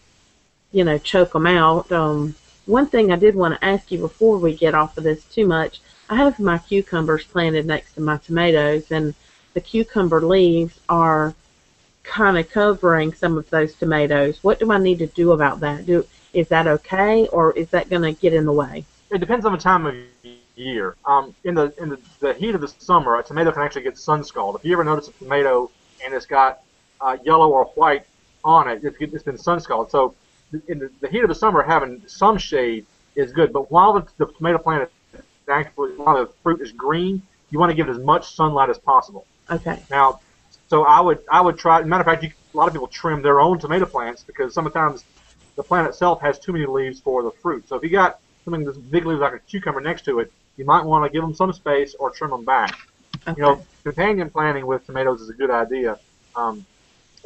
C: you know choke them out um one thing I did want to ask you before we get off of this too much I have my cucumbers planted next to my tomatoes, and the cucumber leaves are kind of covering some of those tomatoes. What do I need to do about that? Do is that okay, or is that going to get in the way?
B: It depends on the time of year. Um, in the in the, the heat of the summer, a tomato can actually get sun scald. If you ever notice a tomato and it's got uh, yellow or white on it, it's, it's been sun scald. So in the, the heat of the summer, having some shade is good. But while the, the tomato plant is actually while the fruit is green, you want to give it as much sunlight as possible.
C: Okay.
B: Now, so I would I would try. Matter of fact, you, a lot of people trim their own tomato plants because sometimes the plant itself has too many leaves for the fruit. So if you got something that's big leaves like a cucumber next to it, you might want to give them some space or trim them back.
C: Okay.
B: You know, companion planting with tomatoes is a good idea. Um,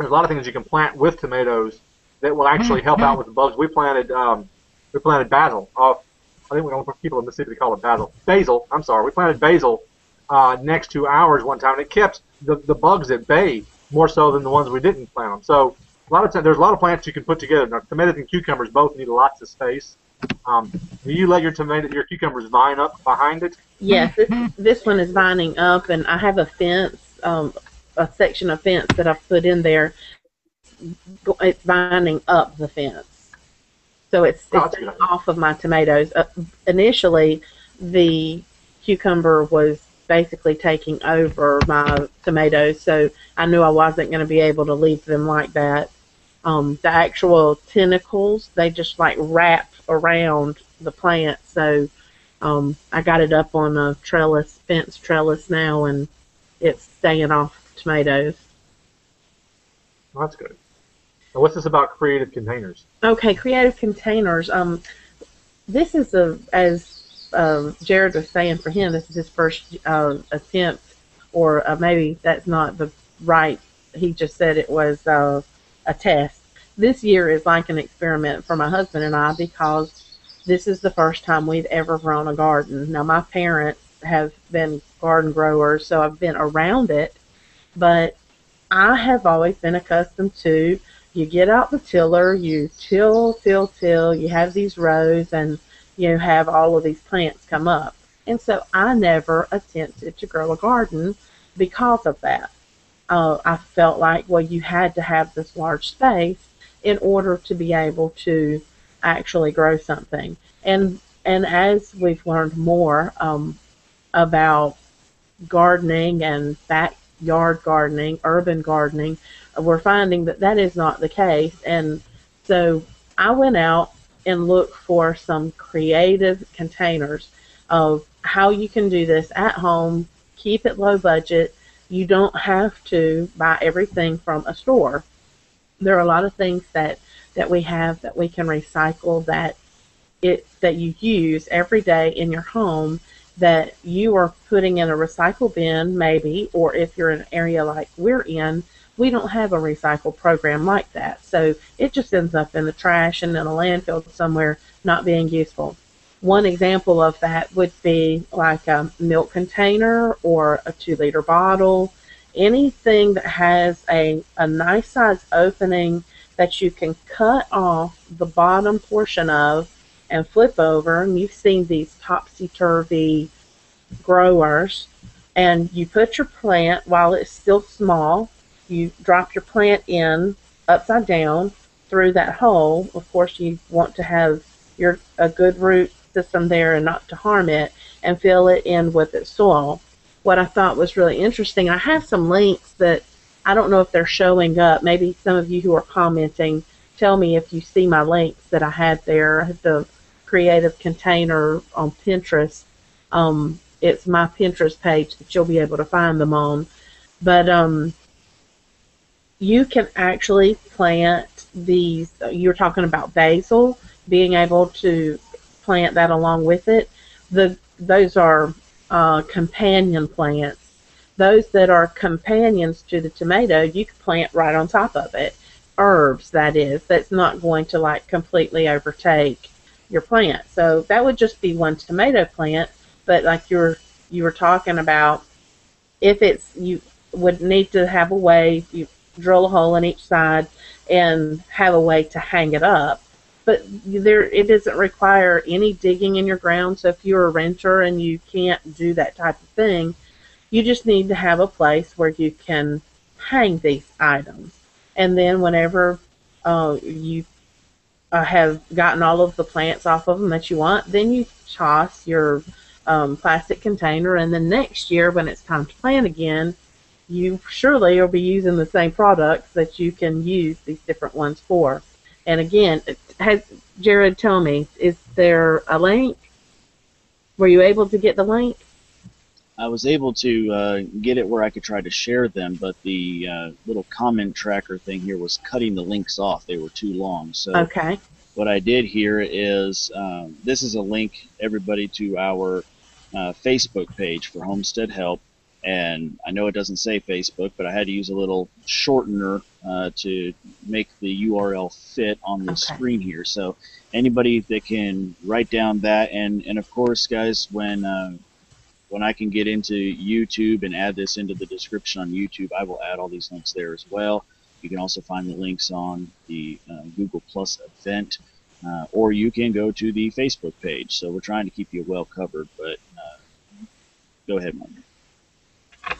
B: there's a lot of things you can plant with tomatoes that will actually help out with the bugs. We planted um, we planted basil. Off, I think we don't people in Mississippi call it basil. Basil. I'm sorry. We planted basil uh, next to ours one time, and it kept the, the bugs at bay more so than the ones we didn't plant them. So a lot of times, there's a lot of plants you can put together. Now, tomatoes and cucumbers both need lots of space. Um, do you let your tomato, your cucumbers vine up behind it?
C: Yes, this, this one is vining up, and I have a fence, um, a section of fence that I've put in there. It's vining up the fence, so it's, it's off of my tomatoes. Uh, initially, the cucumber was basically taking over my tomatoes, so I knew I wasn't going to be able to leave them like that. Um, the actual tentacles, they just like wrap around the plant, so um, I got it up on a trellis, fence trellis now, and it's staying off tomatoes.
B: That's good. Now, what's this about creative containers?
C: Okay, creative containers. Um, this is a as um, Jared was saying for him, this is his first uh, attempt, or uh, maybe that's not the right. He just said it was uh, a test. This year is like an experiment for my husband and I because this is the first time we've ever grown a garden. Now my parents have been garden growers, so I've been around it, but I have always been accustomed to you get out the tiller, you till, till, till, you have these rows, and you have all of these plants come up. And so I never attempted to grow a garden because of that. Uh, I felt like, well, you had to have this large space in order to be able to actually grow something. And and as we've learned more um, about gardening and backyard gardening, urban gardening, we're finding that that is not the case. And so I went out and looked for some creative containers of how you can do this at home, keep it low budget. You don't have to buy everything from a store. There are a lot of things that, that we have that we can recycle that it that you use every day in your home that you are putting in a recycle bin maybe or if you're in an area like we're in we don't have a recycle program like that. So it just ends up in the trash and in a landfill somewhere not being useful. One example of that would be like a milk container or a two liter bottle, anything that has a, a nice size opening that you can cut off the bottom portion of and flip over. And you've seen these topsy turvy growers. And you put your plant while it's still small you drop your plant in upside down through that hole. Of course, you want to have your a good root system there and not to harm it, and fill it in with its soil. What I thought was really interesting, I have some links that I don't know if they're showing up. Maybe some of you who are commenting tell me if you see my links that I had there. The creative container on Pinterest. Um, it's my Pinterest page that you'll be able to find them on. But um, you can actually plant these. You're talking about basil, being able to plant that along with it. The those are uh, companion plants. Those that are companions to the tomato, you can plant right on top of it. Herbs, that is, that's not going to like completely overtake your plant. So that would just be one tomato plant. But like you're you were talking about, if it's you would need to have a way you drill a hole in each side and have a way to hang it up. But there, it doesn't require any digging in your ground. So if you're a renter and you can't do that type of thing, you just need to have a place where you can hang these items. And then whenever uh, you uh, have gotten all of the plants off of them that you want, then you toss your um, plastic container, and then next year when it's time to plant again, you surely will be using the same products that you can use these different ones for. And again, has Jared tell me, is there a link? Were you able to get the link?
A: I was able to uh, get it where I could try to share them, but the uh, little comment tracker thing here was cutting the links off. They were too long. So
C: okay.
A: what I did here is um, this is a link, everybody, to our uh, Facebook page for Homestead Help. And I know it doesn't say Facebook, but I had to use a little shortener uh, to make the URL fit on the
C: Okay.
A: screen here. So anybody that can write down that, and, and of course, guys, when uh, when I can get into YouTube and add this into the description on YouTube, I will add all these links there as well. You can also find the links on the uh, Google Plus event, uh, or you can go to the Facebook page. So we're trying to keep you well covered, but uh, go ahead, Mike.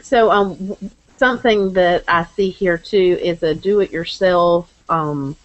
C: So um, something that I see here too is a do-it-yourself um,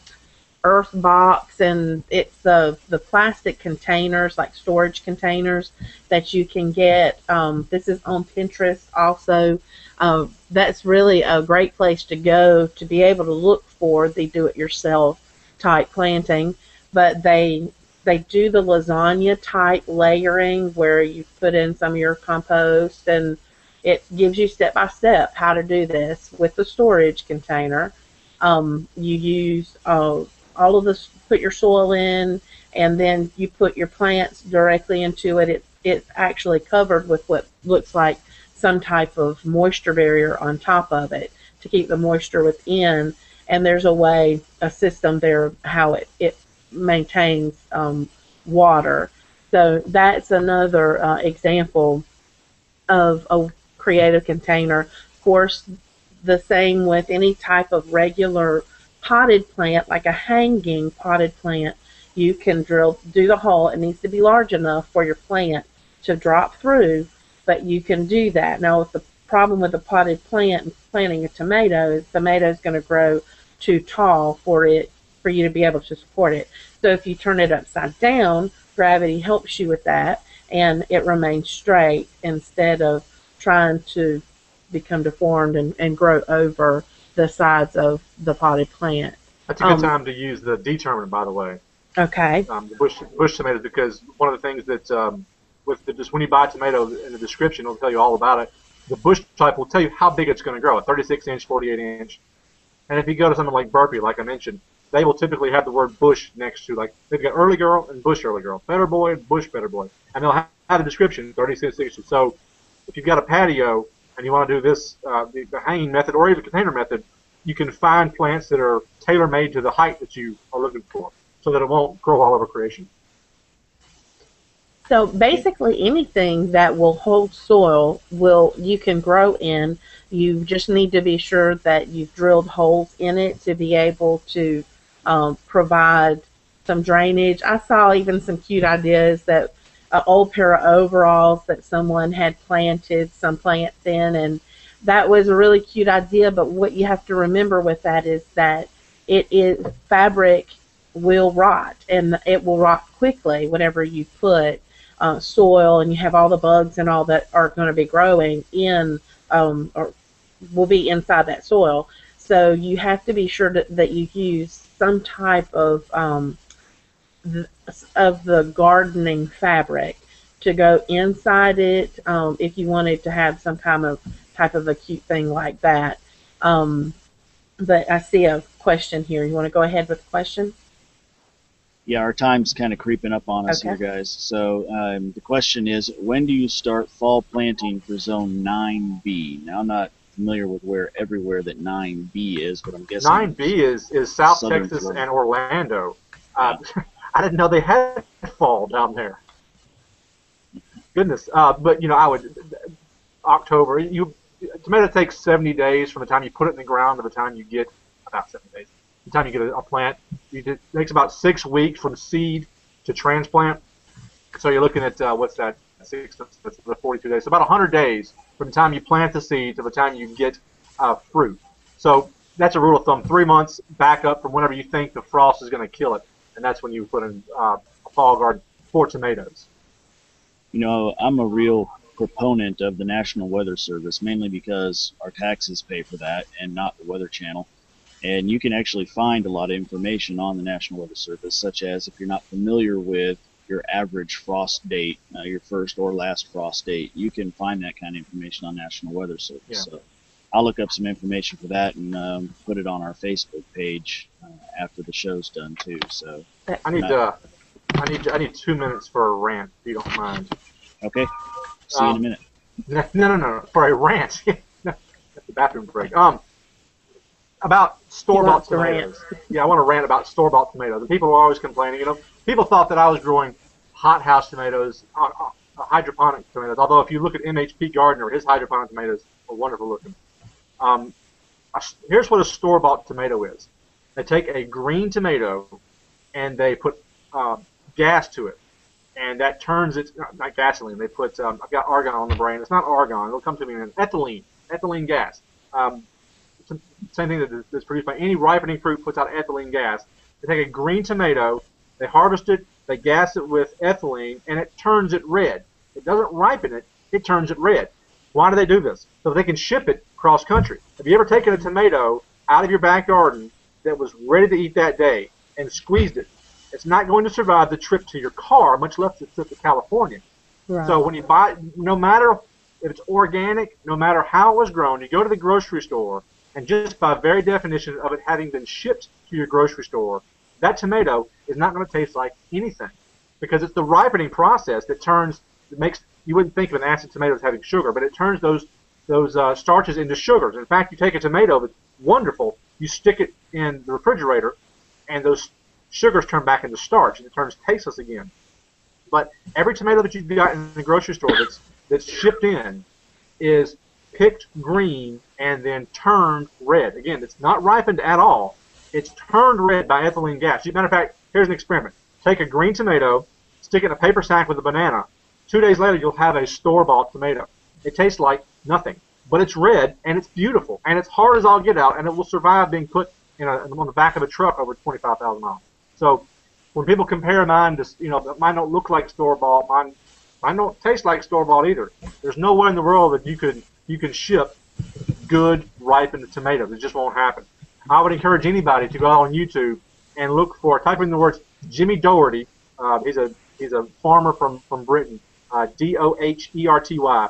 C: earth box, and it's the the plastic containers, like storage containers that you can get. Um, this is on Pinterest also. Um, that's really a great place to go to be able to look for the do-it-yourself type planting. But they they do the lasagna type layering where you put in some of your compost and it gives you step by step how to do this with the storage container. Um, you use uh, all of this, put your soil in, and then you put your plants directly into it. it. It's actually covered with what looks like some type of moisture barrier on top of it to keep the moisture within. And there's a way, a system there, how it, it maintains um, water. So that's another uh, example of a creative container. Of course, the same with any type of regular potted plant, like a hanging potted plant. You can drill, do the hole. It needs to be large enough for your plant to drop through, but you can do that. Now, if the problem with a potted plant and planting a tomato is tomato is going to grow too tall for it for you to be able to support it. So if you turn it upside down, gravity helps you with that, and it remains straight instead of trying to become deformed and, and grow over the sides of the potted plant.
B: That's a good
C: Um,
B: time to use the determinant, by the way,
C: Okay.
B: um, the bush bush tomatoes, because one of the things that um, with the, just when you buy a tomato in the description, it'll tell you all about it. The bush type will tell you how big it's going to grow, a 36 inch, 48 inch. And if you go to something like Burpee, like I mentioned, they will typically have the word bush next to, like, they've got early girl and bush early girl, better boy and bush better boy. And they'll have, have a description, 36 inches. So if you've got a patio and you want to do this, uh, the, the hanging method or even container method, you can find plants that are tailor made to the height that you are looking for so that it won't grow all over creation.
C: So basically anything that will hold soil will you can grow in. You just need to be sure that you've drilled holes in it to be able to um, provide some drainage. I saw even some cute ideas that an old pair of overalls that someone had planted some plants in and that was a really cute idea but what you have to remember with that is that it is fabric will rot and it will rot quickly whenever you put uh, soil and you have all the bugs and all that are going to be growing in um, or will be inside that soil. So you have to be sure that, that you use some type of um, of the gardening fabric to go inside it um, if you wanted to have some kind of type of a cute thing like that. Um, but I see a question here. You want to go ahead with the question?
A: Yeah, our time's kind of creeping up on us
C: Okay.
A: here, guys. So um, the question is, when do you start fall planting for Zone 9B? Now, I'm not familiar with where everywhere that 9B is, but I'm guessing.
B: 9B is, is South Texas
A: Florida.
B: and Orlando. Uh, I didn't know they had fall down there. Goodness. Uh, but, you know, I would, October, you, tomato takes 70 days from the time you put it in the ground to the time you get, about 70 days, the time you get a, a plant. It takes about six weeks from seed to transplant. So you're looking at, uh, what's that, six, that's the 42 days. So about 100 days from the time you plant the seed to the time you get uh, fruit. So that's a rule of thumb. Three months back up from whenever you think the frost is going to kill it, and that's when you put in uh, a fall garden for tomatoes.
A: you know, I'm a real proponent of the National Weather Service, mainly because our taxes pay for that and not the Weather Channel. And you can actually find a lot of information on the National Weather Service, such as if you're not familiar with your average frost date, uh, your first or last frost date, you can find that kind of information on National Weather Service.
B: Yeah.
A: So I'll look up some information for that and um, put it on our Facebook page uh, after the show's done too. So
B: I need uh, I need I need two minutes for a rant, if you don't mind.
A: okay, see you in a
B: Um,
A: minute.
B: No, no, no, no, for a rant. That's the bathroom break. Um, about store-bought
C: wants to
B: tomatoes. Yeah, I want to rant about store-bought tomatoes. And people are always complaining. You know, people thought that I was growing hothouse tomatoes, uh, uh, hydroponic tomatoes. Although if you look at MHP Gardener, his hydroponic tomatoes are wonderful looking. Um, here's what a store-bought tomato is. They take a green tomato and they put uh, gas to it, and that turns it not- not gasoline. They put um, I've got argon on the brain. It's not argon. It'll come to me in ethylene, ethylene gas. Um, same thing that's produced by any ripening fruit puts out ethylene gas. They take a green tomato, they harvest it, they gas it with ethylene, and it turns it red. It doesn't ripen it; it turns it red. Why do they do this? So they can ship it cross country. Have you ever taken a tomato out of your back garden that was ready to eat that day and squeezed it? It's not going to survive the trip to your car, much less the trip to California.
C: Right.
B: So when you buy, no matter if it's organic, no matter how it was grown, you go to the grocery store, and just by very definition of it having been shipped to your grocery store, that tomato is not going to taste like anything because it's the ripening process that turns, that makes you wouldn't think of an acid tomato as having sugar, but it turns those those uh, starches into sugars. In fact, you take a tomato that's wonderful, you stick it in the refrigerator, and those sugars turn back into starch, and it turns tasteless again. But every tomato that you've got in the grocery store that's that's shipped in is picked green and then turned red. Again, it's not ripened at all. It's turned red by ethylene gas. As a matter of fact, here's an experiment. Take a green tomato, stick it in a paper sack with a banana. Two days later, you'll have a store-bought tomato. It tastes like nothing, but it's red and it's beautiful and it's hard as all get out, and it will survive being put in a, on the back of a truck over 25,000 miles. So when people compare mine to, you know, mine don't look like store-bought, mine mine don't taste like store-bought either. There's no way in the world that you could you can ship good ripened tomatoes. It just won't happen. I would encourage anybody to go out on YouTube and look for type in the words Jimmy Doherty. Uh, he's a he's a farmer from from Britain. Uh, D O H E R T Y.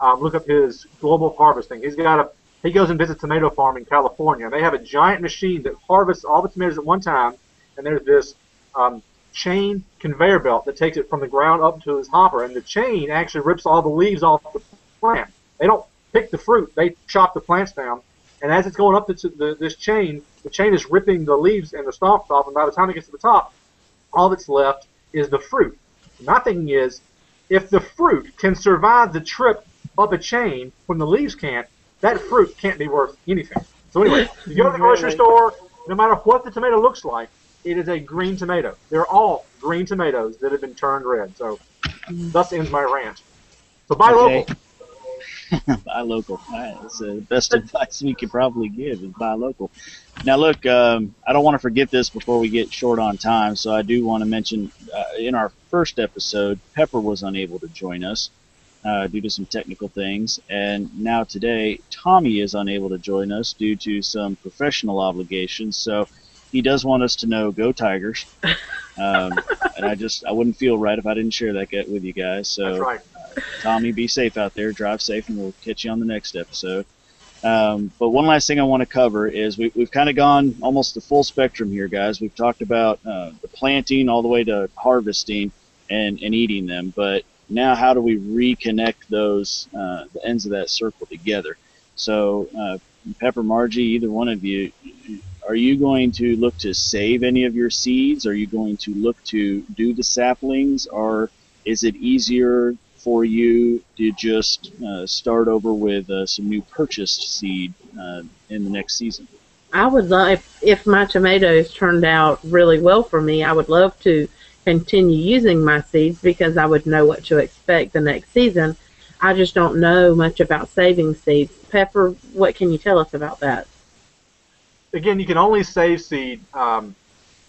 B: Um, look up his global harvesting. He's got a he goes and visits tomato farm in California. They have a giant machine that harvests all the tomatoes at one time, and there's this um, chain conveyor belt that takes it from the ground up to his hopper, and the chain actually rips all the leaves off the plant. They don't pick the fruit; they chop the plants down, and as it's going up the, the, this chain, the chain is ripping the leaves and the stalks off, and by the time it gets to the top, all that's left is the fruit. My thing is, if the fruit can survive the trip up a chain when the leaves can't, that fruit can't be worth anything. So anyway, you go to the grocery store, no matter what the tomato looks like, it is a green tomato. They're all green tomatoes that have been turned red. So thus ends my rant. So buy
A: Okay.
B: local.
A: buy local. Right, that's the best advice we could probably give is buy local. Now, look, um, I don't want to forget this before we get short on time, so I do want to mention uh, in our first episode, Pepper was unable to join us uh, due to some technical things, and now today, Tommy is unable to join us due to some professional obligations. So he does want us to know, go Tigers. Um, and I just I wouldn't feel right if I didn't share that with you guys. So
B: That's right.
A: Tommy, be safe out there. Drive safe, and we'll catch you on the next episode. Um, but one last thing I want to cover is we, we've kind of gone almost the full spectrum here, guys. We've talked about uh, the planting all the way to harvesting and, and eating them. But now, how do we reconnect those uh, the ends of that circle together? So, uh, Pepper, Margie, either one of you, are you going to look to save any of your seeds? Are you going to look to do the saplings, or is it easier for you to just uh, start over with uh, some new purchased seed uh, in the next season?
C: I would love if, if my tomatoes turned out really well for me. I would love to continue using my seeds because I would know what to expect the next season. I just don't know much about saving seeds. Pepper, what can you tell us about that?
B: again, you can only save seed um,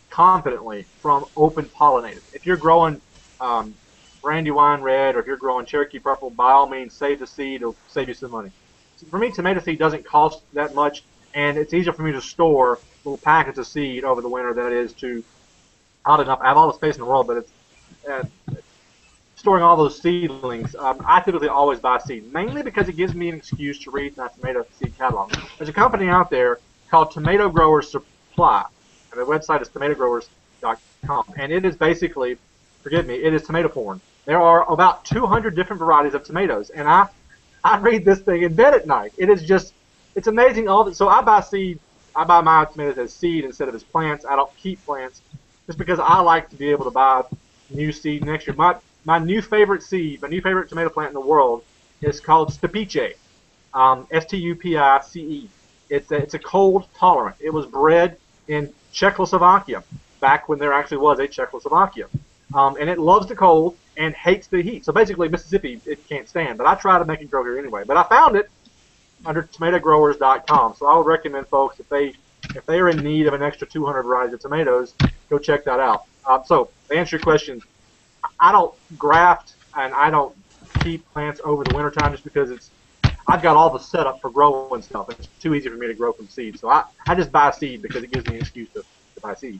B: confidently from open pollinators. If you're growing um, Brandywine Red or if you're growing Cherokee Purple, by all means, save the seed. It'll save you some money. For me, tomato seed doesn't cost that much, and it's easier for me to store little packets of seed over the winter than it is to, odd enough, I have all the space in the world, but it's uh, storing all those seedlings. Um, I typically always buy seed, mainly because it gives me an excuse to read my tomato seed catalog. There's a company out there called Tomato Growers Supply, and the website is tomatogrowers.com, and it is basically, forgive me, it is tomato porn. There are about 200 different varieties of tomatoes, and I, I read this thing in bed at night. It is just, it's amazing. All that. So I buy seed. I buy my tomatoes as seed instead of as plants. I don't keep plants, just because I like to be able to buy new seed next year. My my new favorite seed, my new favorite tomato plant in the world, is called Stupice. Um, S-T-U-P-I-C-E. It's a, it's a cold tolerant. It was bred in Czechoslovakia back when there actually was a Czechoslovakia. Um, and it loves the cold and hates the heat. So basically, Mississippi it can't stand. But I try to make it grow here anyway. But I found it under tomatogrowers.com. So I would recommend folks if they if they are in need of an extra 200 varieties of tomatoes, go check that out. Um, so to answer your question, I don't graft and I don't keep plants over the wintertime just because it's I've got all the setup for growing stuff. It's too easy for me to grow from seed. So I, I just buy seed because it gives me an excuse to, to buy seed.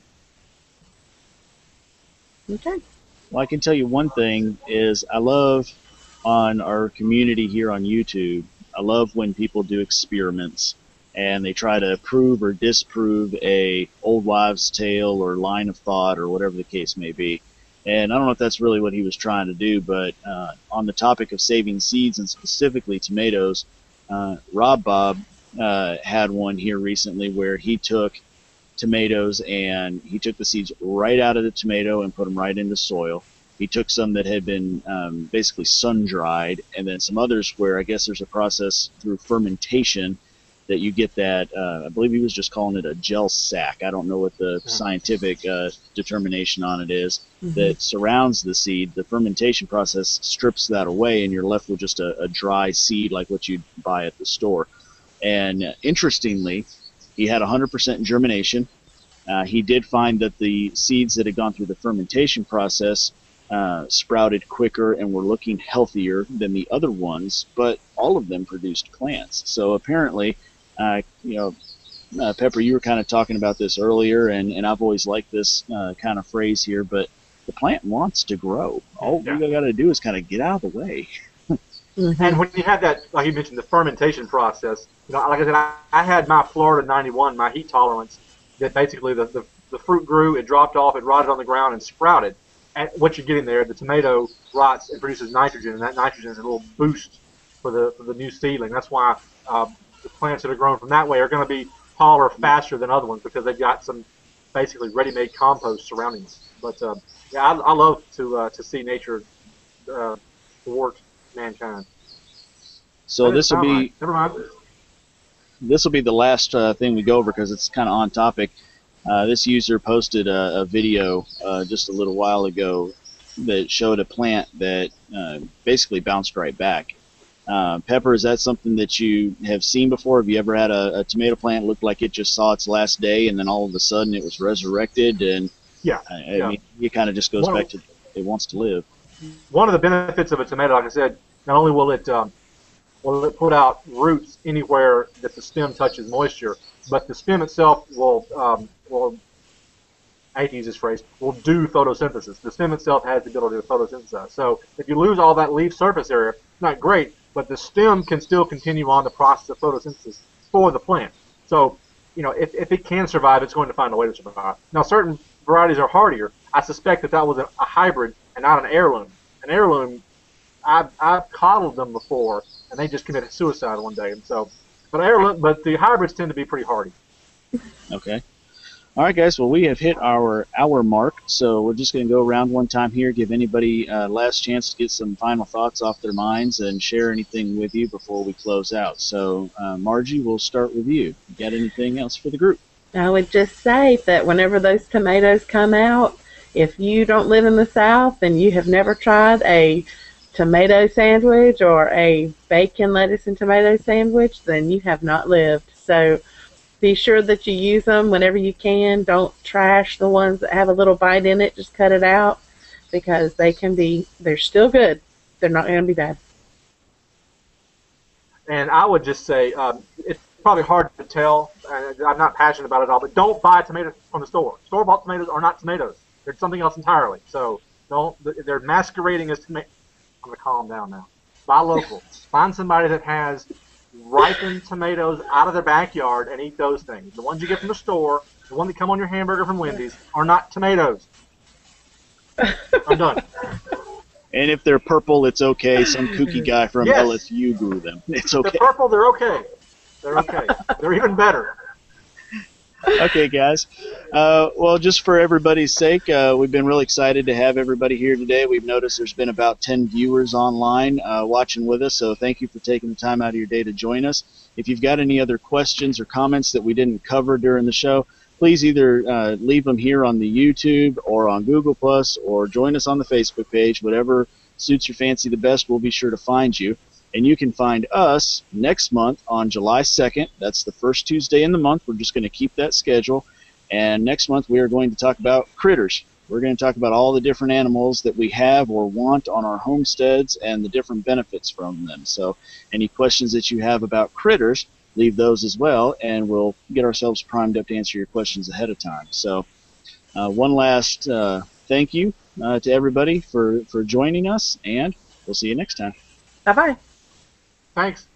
C: Okay.
A: Well, I can tell you one thing is I love on our community here on YouTube. I love when people do experiments and they try to prove or disprove a old wives' tale or line of thought or whatever the case may be. And I don't know if that's really what he was trying to do, but uh, on the topic of saving seeds and specifically tomatoes, uh, Rob Bob uh, had one here recently where he took tomatoes and he took the seeds right out of the tomato and put them right into soil. He took some that had been um, basically sun dried, and then some others where I guess there's a process through fermentation that you get that. Uh, I believe he was just calling it a gel sac. I don't know what the
B: Yeah.
A: scientific uh, determination on it is
C: Mhm.
A: that surrounds the seed. The fermentation process strips that away, and you're left with just a, a dry seed like what you'd buy at the store. And uh, interestingly, he had 100% germination. Uh, he did find that the seeds that had gone through the fermentation process uh, sprouted quicker and were looking healthier than the other ones, but all of them produced plants. So apparently, uh, you know, uh, Pepper, you were kind of talking about this earlier, and, and I've always liked this uh, kind of phrase here, but the plant wants to grow. All
B: Yeah.
A: we got to do is kind of get out of the way.
C: Mhm.
B: And when you have that, like you mentioned, the fermentation process, you know, like I said, I, I had my Florida 91, my heat tolerance, that basically the, the, the fruit grew, it dropped off, it rotted on the ground and sprouted. And what you're getting there, the tomato rots and produces nitrogen, and that nitrogen is a little boost for the for the new seedling. That's why uh, the plants that are grown from that way are going to be taller faster than other ones because they've got some basically ready-made compost surrounding them. But uh, yeah, I, I love to uh, to see nature uh, thwart mankind.
A: So this will be
B: right. Never mind.
A: this will be the last uh, thing we go over because it's kind of on topic. Uh, this user posted a, a video uh, just a little while ago that showed a plant that uh, basically bounced right back. Uh, Pepper, is that something that you have seen before? Have you ever had a, a tomato plant look like it just saw its last day and then all of a sudden it was resurrected? And
B: Yeah,
A: I, I
B: yeah.
A: mean, it kind of just goes
B: Well-
A: back to it wants to live.
B: One of the benefits of a tomato, like I said, not only will it um, will it put out roots anywhere that the stem touches moisture, but the stem itself will um, will I hate to use this phrase, will do photosynthesis. The stem itself has the ability to photosynthesize. So if you lose all that leaf surface area, not great, but the stem can still continue on the process of photosynthesis for the plant. So, you know, if, if it can survive, it's going to find a way to survive. Now, certain varieties are hardier. I suspect that that was a, a hybrid and not an heirloom. An heirloom, I've, I've coddled them before, and they just committed suicide one day. And so, but heirloom, but the hybrids tend to be pretty hardy.
A: Okay. All right, guys. Well, we have hit our hour mark, so we're just going to go around one time here, give anybody uh, last chance to get some final thoughts off their minds and share anything with you before we close out. So, uh, Margie, we'll start with you. You got anything else for the group?
C: I would just say that whenever those tomatoes come out, if you don't live in the South and you have never tried a tomato sandwich or a bacon, lettuce, and tomato sandwich, then you have not lived. So be sure that you use them whenever you can. Don't trash the ones that have a little bite in it. Just cut it out because they can be they're still good. They're not going to be bad.
B: And I would just say um, it's probably hard to tell. I'm not passionate about it all, but don't buy tomatoes from the store. Store bought tomatoes are not tomatoes. They're something else entirely. So don't. They're masquerading as tomatoes. I'm gonna calm down now. Buy local. Find somebody that has ripened tomatoes out of their backyard and eat those things. The ones you get from the store, the ones that come on your hamburger from Wendy's, are not tomatoes. I'm done.
A: And if they're purple, it's okay. Some kooky guy from
B: Yes.
A: LSU grew them. It's okay.
B: They're purple. They're okay. They're okay. They're even better.
A: Okay, guys. Uh, well, just for everybody's sake, uh, we've been really excited to have everybody here today. We've noticed there's been about 10 viewers online uh, watching with us, so thank you for taking the time out of your day to join us. If you've got any other questions or comments that we didn't cover during the show, please either uh, leave them here on the YouTube or on Google Plus, or join us on the Facebook page. Whatever suits your fancy the best, we'll be sure to find you. And you can find us next month on July 2nd. That's the first Tuesday in the month. We're just going to keep that schedule. And next month, we are going to talk about critters. We're going to talk about all the different animals that we have or want on our homesteads and the different benefits from them. So, any questions that you have about critters, leave those as well, and we'll get ourselves primed up to answer your questions ahead of time. So, uh, one last uh, thank you uh, to everybody for, for joining us, and we'll see you next time.
C: Bye bye.
B: Thanks.